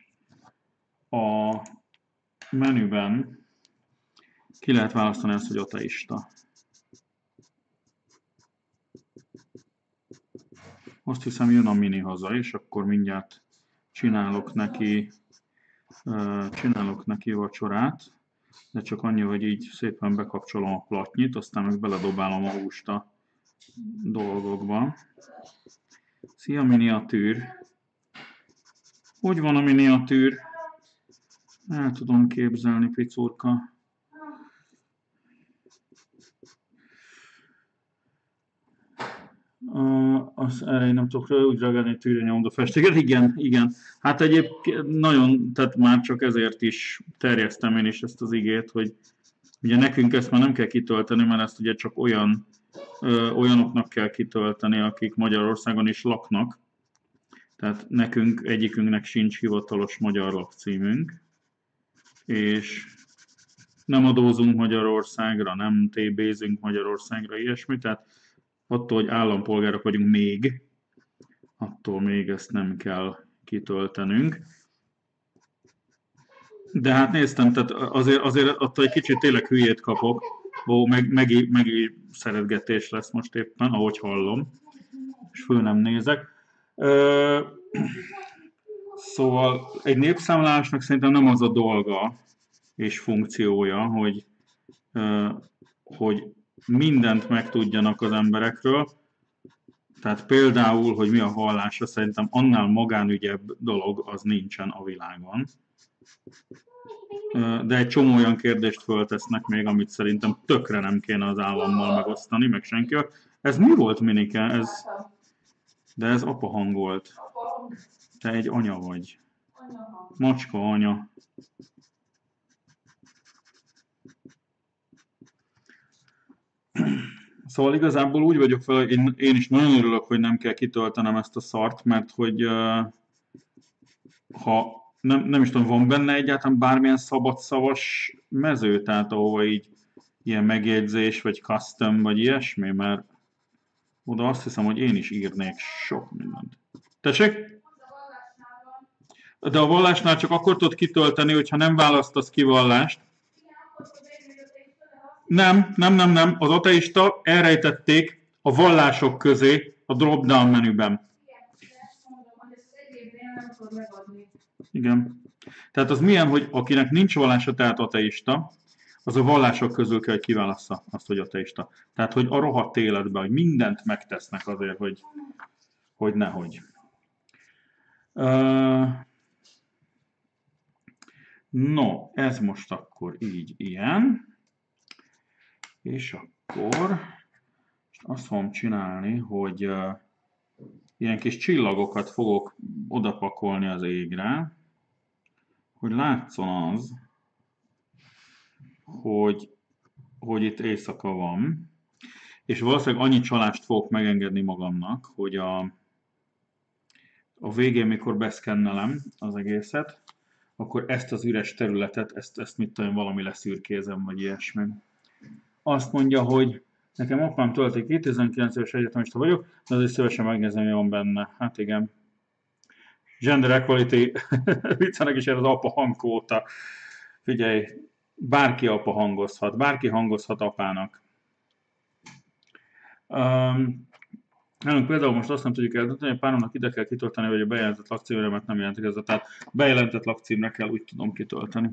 a menüben ki lehet választani ezt, hogy ateista. Azt hiszem jön a mini haza, és akkor mindjárt csinálok neki, csinálok neki vacsorát, de csak annyi, hogy így szépen bekapcsolom a platnyit, aztán meg beledobálom a húst a dolgokba. Szia miniatűr! Hogy van a miniatűr? El tudom képzelni, picurka. Az, erre nem tudok úgy reagálni, hogy tűrje nyomda festéket. Igen, igen. Hát egyébként nagyon, tehát már csak ezért is terjesztem én is ezt az igét, hogy ugye nekünk ezt már nem kell kitölteni, mert ezt ugye csak olyan ö, olyanoknak kell kitölteni, akik Magyarországon is laknak. Tehát nekünk, egyikünknek sincs hivatalos magyar lakcímünk, és nem adózunk Magyarországra, nem TB-zünk Magyarországra, ilyesmi, tehát attól, hogy állampolgárok vagyunk még, attól még ezt nem kell kitöltenünk. De hát néztem, tehát azért, azért attól egy kicsit tényleg hülyét kapok. Ó, meg, meg, meg szeretgetés lesz most éppen, ahogy hallom. És föl nem nézek. Ö, szóval egy népszámlálásnak szerintem nem az a dolga és funkciója, hogy, ö, hogy mindent megtudjanak az emberekről. Tehát például, hogy mi a hallása, szerintem annál magánügyebb dolog az nincsen a világon. De egy csomó olyan kérdést föltesznek még, amit szerintem tökre nem kéne az állammal megosztani, meg senki. Ez mi volt, Minike? Ez... De ez apa hang volt. Te egy anya vagy. Macska anya. Szóval igazából úgy vagyok fel, én, én is nagyon örülök, hogy nem kell kitöltenem ezt a szart, mert hogy ha nem, nem is tudom, van benne egyáltalán bármilyen szabadszavas mező, tehát ahova így ilyen megjegyzés, vagy custom, vagy ilyesmi, mert oda azt hiszem, hogy én is írnék sok mindent. Tessék? De a vallásnál csak akkor tudod kitölteni, hogyha nem választasz ki vallást, nem, nem, nem, nem. Az ateista elrejtették a vallások közé a drop-down menüben. Igen. Tehát az milyen, hogy akinek nincs vallása, tehát ateista, az a vallások közül kell, hogy kiválassza azt, hogy ateista. Tehát, hogy a rohadt életben, hogy mindent megtesznek azért, hogy, hogy nehogy. Uh, no, ez most akkor így ilyen. És akkor azt fogom csinálni, hogy ilyen kis csillagokat fogok odapakolni az égre, hogy látszon az, hogy, hogy itt éjszaka van, és valószínűleg annyi csalást fogok megengedni magamnak, hogy a, a végén, mikor beszkennelem az egészet, akkor ezt az üres területet, ezt, ezt mit tudom, valami leszürkézem, vagy ilyesmi. Azt mondja, hogy nekem apám tölti ki, 19 éves egyetemista vagyok, de azért szívesen megnézem, mi van benne. Hát igen. Gender equality, viccenek is ez az apa hangkóta. Figyelj, bárki apa hangozhat, bárki hangozhat apának. Um, Nálunk például most azt nem tudjuk eldönteni, hogy páromnak ide kell kitölteni, vagy a bejelentett lakcímre, mert nem jelentik ez a tehát bejelentett lakcímre kell, úgy tudom kitölteni.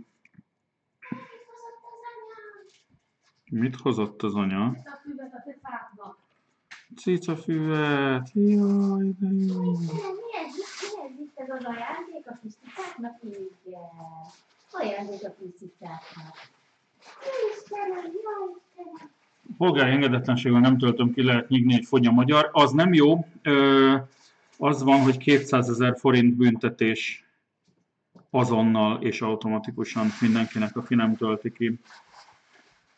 Mit hozott az anya? Cicafüvet, jaj, de jó. Ez? Az ajándék a kis cicáknak? Igen. Ajándék a kis cicáknak. Polgári engedetlenséggel nem töltöm ki, lehet nyigni, hogy fogy a magyar. Az nem jó. Ö, az van, hogy 200 ezer forint büntetés azonnal és automatikusan mindenkinek, aki nem tölti ki.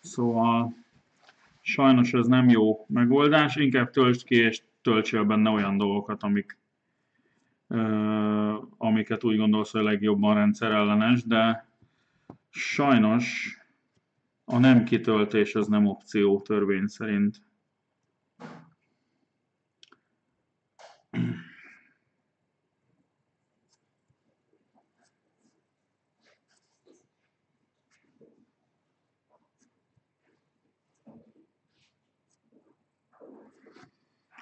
Szóval sajnos ez nem jó megoldás, inkább töltsd ki és töltsél benne olyan dolgokat, amik, ö, amiket úgy gondolsz, hogy legjobban rendszerellenes, de sajnos a nem kitöltés az nem opció törvény szerint.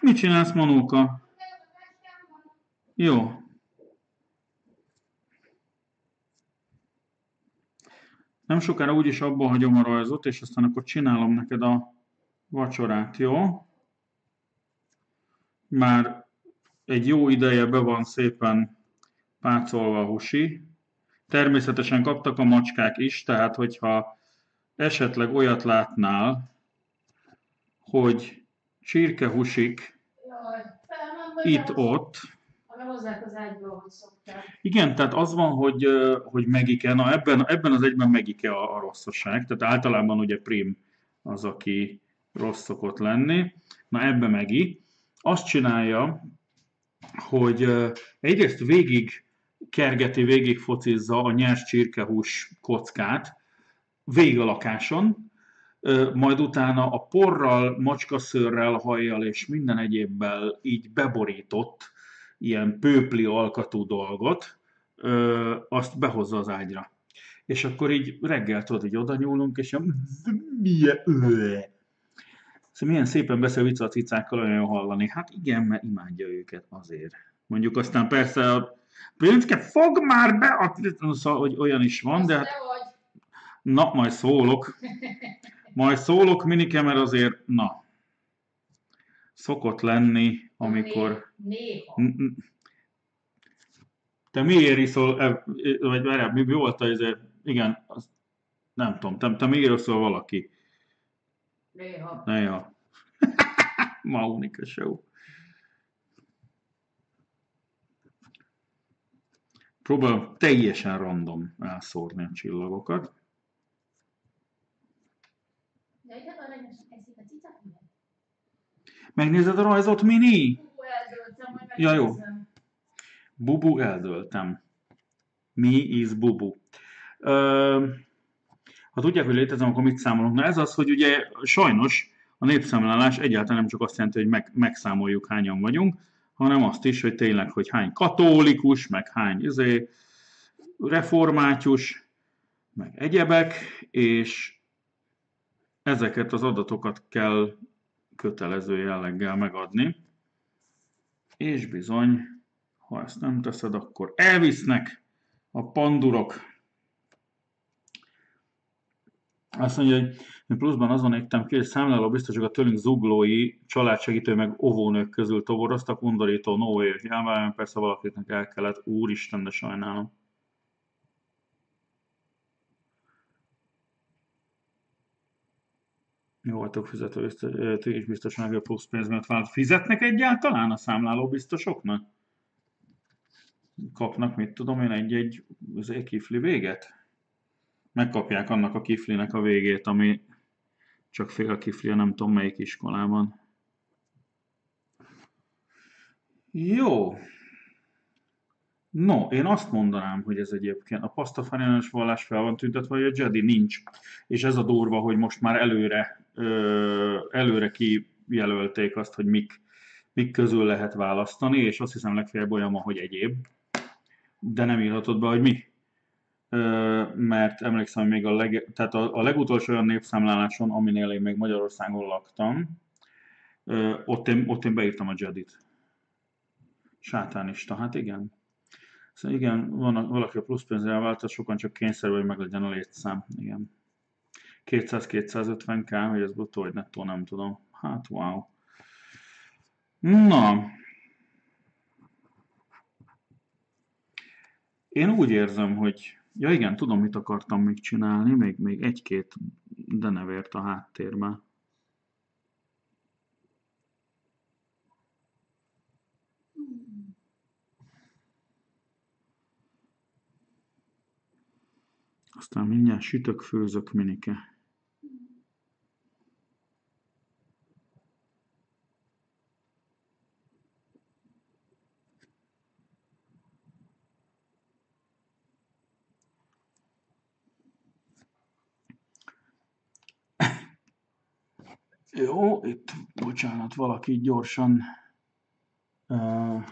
Mit csinálsz, Manóka? Jó. Nem sokára úgyis abba hagyom a rajzot, és aztán akkor csinálom neked a vacsorát, jó? Már egy jó ideje be van szépen pácolva a husi. Természetesen kaptak a macskák is, tehát hogyha esetleg olyat látnál, hogy csirkehusik itt-ott. Igen, tehát az van, hogy, hogy megike, na ebben, ebben az egyben megike a, a rosszaság, tehát általában ugye Prim az, aki rossz szokott lenni, na ebbe megi. Azt csinálja, hogy egyrészt végig kergeti, végig focizza a nyers csirkehús kockát végig a lakáson, majd utána a porral, macskaszőrrel, hajjal és minden egyébbel így beborított ilyen pőpli alkatú dolgot, azt behozza az ágyra. És akkor így reggel tudod, hogy oda nyúlunk, és ilyen. Szóval milyen szépen beszél vicca a cicákkal, olyan jó hallani. Hát igen, mert imádja őket azért. Mondjuk aztán persze a Pilinszke, fog már be! A... Szóval, hogy olyan is van, de hát, na, majd szólok. Majd szólok, Minike, mert azért, na, szokott lenni, amikor... Néha. Te miért iszol, e- vagy várjál, mi, volt az, igen, az, nem tudom, te, te miért iszol valaki? Néha. Néha. Maunika show. Próbálom teljesen random elszórni a csillagokat. Megnézed a rajzot, Mini? Hú, Ja, jó. Bubu eldöltem. Mi is Bubu. Ha tudják, hogy létezem, akkor mit számolunk? Na ez az, hogy ugye sajnos a népszámlálás egyáltalán nem csak azt jelenti, hogy meg, megszámoljuk hányan vagyunk, hanem azt is, hogy tényleg, hogy hány katolikus, meg hány izé, református, meg egyebek, és ezeket az adatokat kell kötelező jelleggel megadni. És bizony, ha ezt nem teszed, akkor elvisznek a pandurok. Azt mondja, hogy én pluszban azon égtem ki, hogy számláló biztosok a tőlünk zuglói családsegítő meg óvónők közül toboroztak, undorító, no way, nyilván persze valakinek el kellett, úristen, de sajnálom. Jó voltok fizető, ti is a plusz pénz miatt vált. Fizetnek egyáltalán a számláló biztosoknak? Kapnak, mit tudom én, egy-egy kifli véget? Megkapják annak a kiflinek a végét, ami csak fél kifli, nem tudom melyik iskolában. Jó. No, én azt mondanám, hogy ez egyébként a pasztafarianos vallás fel van tüntetve, hogy a Jedi nincs. És ez a durva, hogy most már előre, előre kijelölték azt, hogy mik, mik közül lehet választani, és azt hiszem legfeljebb olyan, hogy egyéb. De nem írhatod be, hogy mi. Mert emlékszem, hogy még a, leg, tehát a, a legutolsó olyan népszámláláson, aminél én még Magyarországon laktam, ott, én, ott én beírtam a Jedit. Sátánista, hát igen. Szóval igen, van, valaki a plusz pénzre elváltat, sokan csak kényszerű, hogy meg legyen a létszám. Igen. 200-250k, hogy ez bruttó vagy nettó, nem tudom. Hát wow. Na. Én úgy érzem, hogy ja igen, tudom, mit akartam még csinálni, még, még egy-két denevért a háttérben. Aztán mindjárt sütök, főzök minike. Jó, itt, bocsánat, valaki gyorsan uh,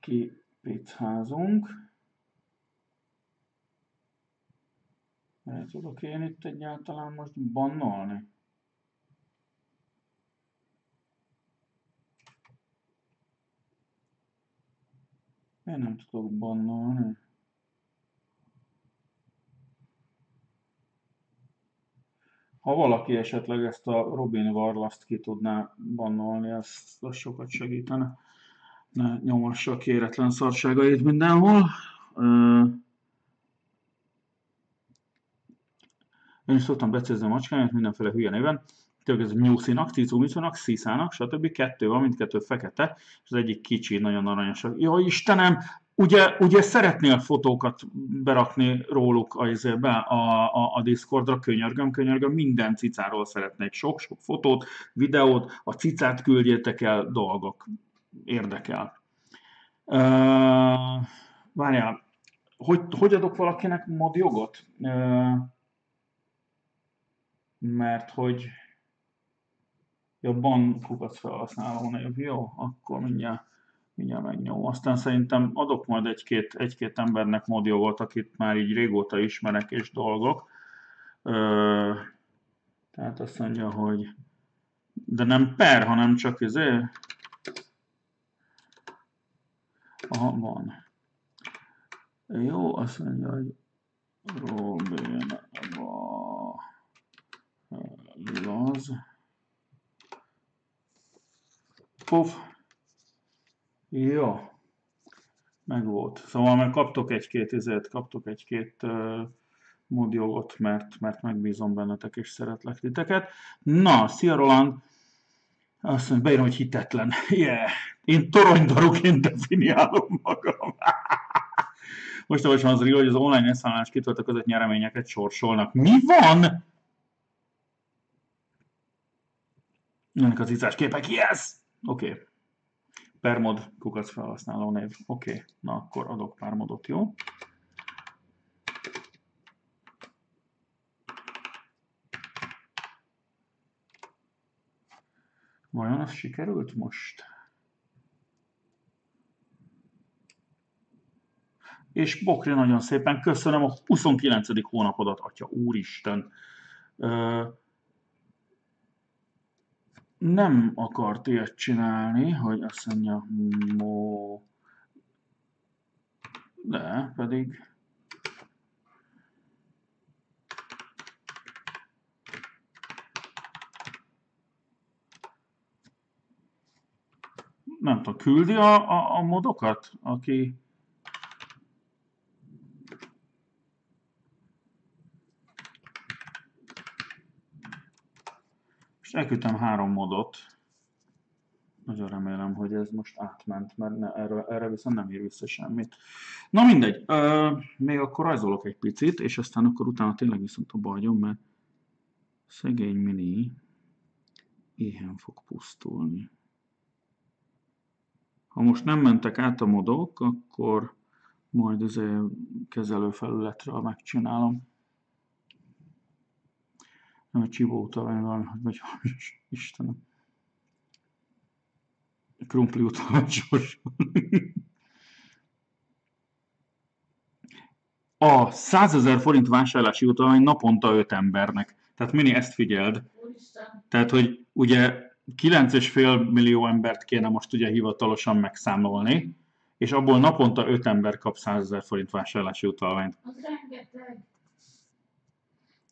kipicázunk. El tudok én itt egyáltalán most bannolni? Én nem tudok bannolni. Ha valaki esetleg ezt a Robin Varlaszt ki tudná bannolni, az, az sokat segítene. Ne nyomassa a kéretlen szarságait mindenhol. Én is szoktam becézni a macskáját mindenféle hülye néven. Tényleg ez nyúlszínak, cicumicónak, sziszának, stb. Kettő van, mindkettő fekete, és az egyik kicsi, nagyon aranyos. Jó Istenem, ugye, ugye szeretnél fotókat berakni róluk be a, a, a Discordra, könyörgöm, könyörgöm, minden cicáról szeretnék sok-sok fotót, videót, a cicát küldjétek el, dolgok. Érdekel. Uh, várjál, hogy, hogy adok valakinek mod jogot? Uh, mert hogy jobban kukac felhasználó. Jó, akkor mindjárt, mindjárt megnyom. Aztán szerintem adok majd egy-két, egy-két embernek modjogot, akit már így régóta ismerek és dolgok. Ö, tehát azt mondja, hogy de nem per, hanem csak izé. Aha, van. Jó, azt mondja, hogy Robin, Laz. Puf. Jó. Meg volt. Szóval meg kaptok egy-két izet, kaptok egy-két uh, modjogot, mert, mert megbízom bennetek és szeretlek titeket. Na, szia Roland! Azt mondja, beírom, hogy hitetlen. Yeah. Én toronydaruként definiálom magam. Most van az hogy az online elszállás kitöltő között nyereményeket sorsolnak. Mi van? Jönnek az icás képek, yes! Oké. Okay. Permod, kukac felhasználó név. Oké, okay. na akkor adok pár modot, jó? Vajon az sikerült most? És Bokri, nagyon szépen köszönöm a 29. hónapodat, Atya Úristen nem akart ilyet csinálni, hogy azt mondja, mo... De, pedig... Nem tudom, küldi a, a, a modokat, aki Most elküldtem három modot. Nagyon remélem, hogy ez most átment, mert ne, erre, erre viszont nem ír vissza semmit. Na mindegy, ö, még akkor rajzolok egy picit, és aztán akkor utána tényleg viszont a hagyom, mert szegény mini éhen fog pusztulni. Ha most nem mentek át a modok, akkor majd az kezelőfelületről megcsinálom. Nem a csibó van, vagy Istenem. Krumpli utalás A 100 ezer forint vásárlási utalvány naponta 5 embernek. Tehát mini ezt figyeld. Tehát, hogy ugye 9,5 millió embert kéne most ugye hivatalosan megszámolni, és abból naponta 5 ember kap 100 ezer forint vásárlási utalványt. Az rengeteg.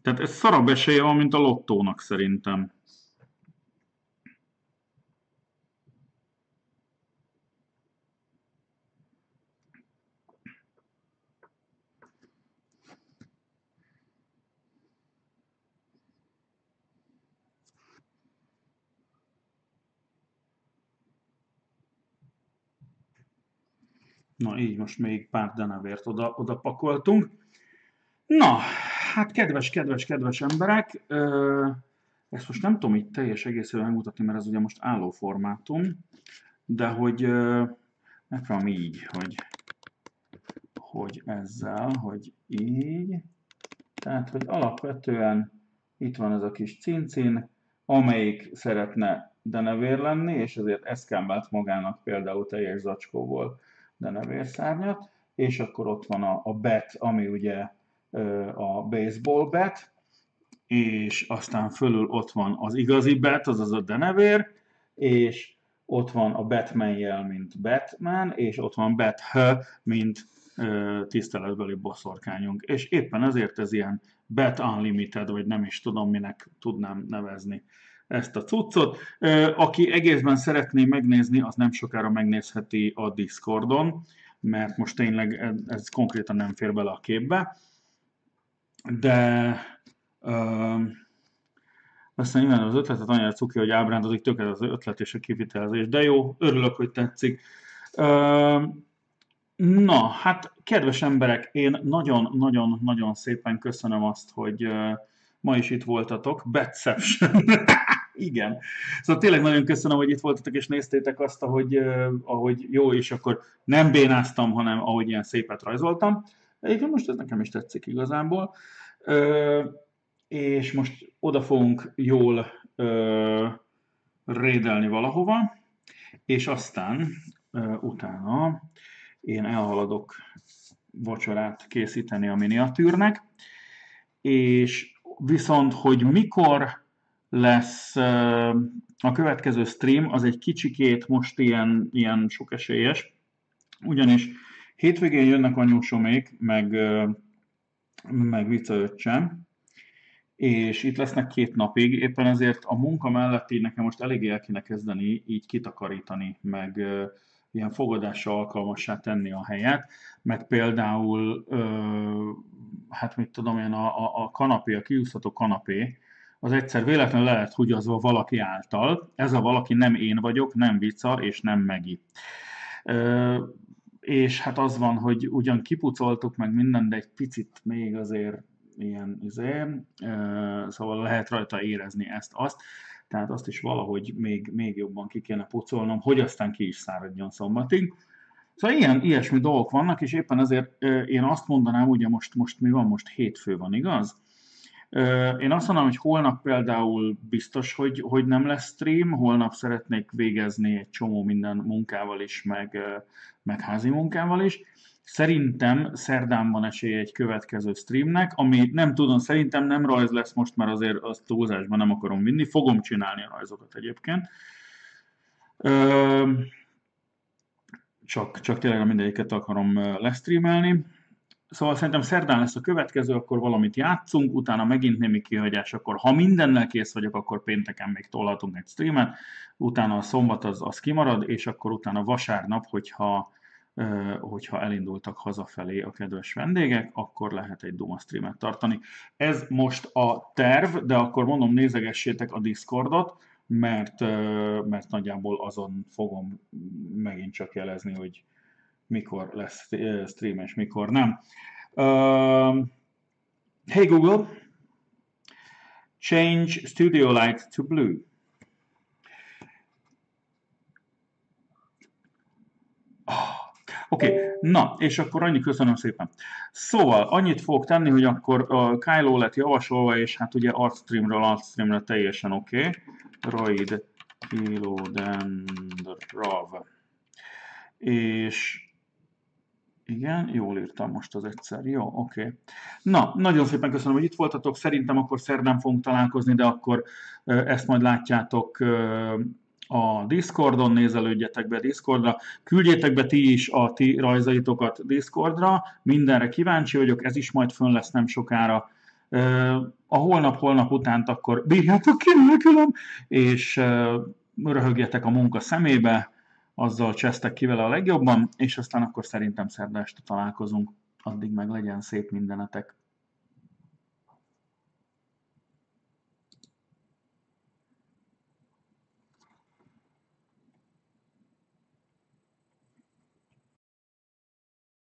Tehát ez szarabb esélye van, mint a lottónak szerintem. Na így most még pár denevért oda, oda pakoltunk. Na, hát kedves, kedves, kedves emberek, ezt most nem tudom itt teljes egészében megmutatni, mert ez ugye most álló formátum, de hogy megpróbálom így, hogy, hogy ezzel, hogy így, tehát, hogy alapvetően itt van ez a kis cincin, amelyik szeretne denevér lenni, és ezért eszkámbált magának például teljes zacskóból denevérszárnyat, és akkor ott van a, a bet, ami ugye a baseball bet, és aztán fölül ott van az igazi bet, azaz a denevér, és ott van a Batman jel, mint Batman, és ott van Beth, mint ö, tiszteletbeli boszorkányunk. És éppen ezért ez ilyen Bet Unlimited, vagy nem is tudom, minek tudnám nevezni ezt a cuccot. Aki egészben szeretné megnézni, az nem sokára megnézheti a Discordon, mert most tényleg ez, ez konkrétan nem fér bele a képbe de uh, aztán nyilván az ötletet annyira cuki, hogy ábrándozik, tökéletes az ötlet és a kivitelezés. De jó, örülök, hogy tetszik. Uh, na, hát kedves emberek, én nagyon-nagyon-nagyon szépen köszönöm azt, hogy uh, ma is itt voltatok. Betception. Igen. Szóval tényleg nagyon köszönöm, hogy itt voltatok és néztétek azt, ahogy, ahogy jó, és akkor nem bénáztam, hanem ahogy ilyen szépet rajzoltam. Egyébként most ez nekem is tetszik igazából. Ö, és most oda fogunk jól ö, rédelni valahova, és aztán ö, utána én elhaladok vacsorát készíteni a miniatűrnek, és viszont, hogy mikor lesz a következő stream, az egy kicsikét most ilyen, ilyen sok esélyes, ugyanis Hétvégén jönnek anyósomék, meg, meg viccaöccsem, és itt lesznek két napig, éppen ezért a munka mellett így nekem most elég el kéne kezdeni így kitakarítani, meg ilyen fogadásra alkalmassá tenni a helyet, meg például, hát mit tudom én, a, a, a kanapé, a kiúszható kanapé, az egyszer véletlenül lehet húgyazva valaki által. Ez a valaki nem én vagyok, nem Vica és nem Megi és hát az van, hogy ugyan kipucoltuk meg minden, de egy picit még azért ilyen izé, szóval lehet rajta érezni ezt-azt, tehát azt is valahogy még, még jobban ki kéne pucolnom, hogy aztán ki is száradjon szombatig. Szóval ilyen, ilyesmi dolgok vannak, és éppen ezért én azt mondanám, ugye most, most mi van, most hétfő van, igaz? Én azt mondom, hogy holnap például biztos, hogy, hogy nem lesz stream, holnap szeretnék végezni egy csomó minden munkával is, meg, meg házi munkával is. Szerintem szerdán van esély egy következő streamnek, ami nem tudom, szerintem nem rajz lesz most, mert azért azt túlzásban nem akarom vinni, fogom csinálni a rajzokat egyébként. csak, csak tényleg mindegyiket akarom lesztreamelni. Szóval szerintem szerdán lesz a következő, akkor valamit játszunk, utána megint némi kihagyás, akkor ha mindennel kész vagyok, akkor pénteken még tolhatunk egy streamet, utána a szombat az, az kimarad, és akkor utána vasárnap, hogyha hogyha elindultak hazafelé a kedves vendégek, akkor lehet egy Duma streamet tartani. Ez most a terv, de akkor mondom, nézegessétek a Discordot, mert, mert nagyjából azon fogom megint csak jelezni, hogy mikor lesz stream és mikor nem. Uh, hey Google, change studio light to blue. Oké, okay. na, és akkor annyi köszönöm szépen. Szóval annyit fogok tenni, hogy akkor a Kylo lett javasolva, és hát ugye Artstreamről Artstreamre teljesen oké. Okay. Roid Rav. És igen, jól írtam most az egyszer. Jó, oké. Okay. Na, nagyon szépen köszönöm, hogy itt voltatok. Szerintem akkor szerdán fogunk találkozni, de akkor ezt majd látjátok a Discordon, nézelődjetek be Discordra, küldjétek be ti is a ti rajzaitokat Discordra, mindenre kíváncsi vagyok, ez is majd fönn lesz nem sokára. A holnap-holnap utánt akkor bírjátok ki nélkülem, és röhögjetek a munka szemébe, azzal csesztek ki vele a legjobban, és aztán akkor szerintem szerda este találkozunk. Addig meg legyen szép mindenetek.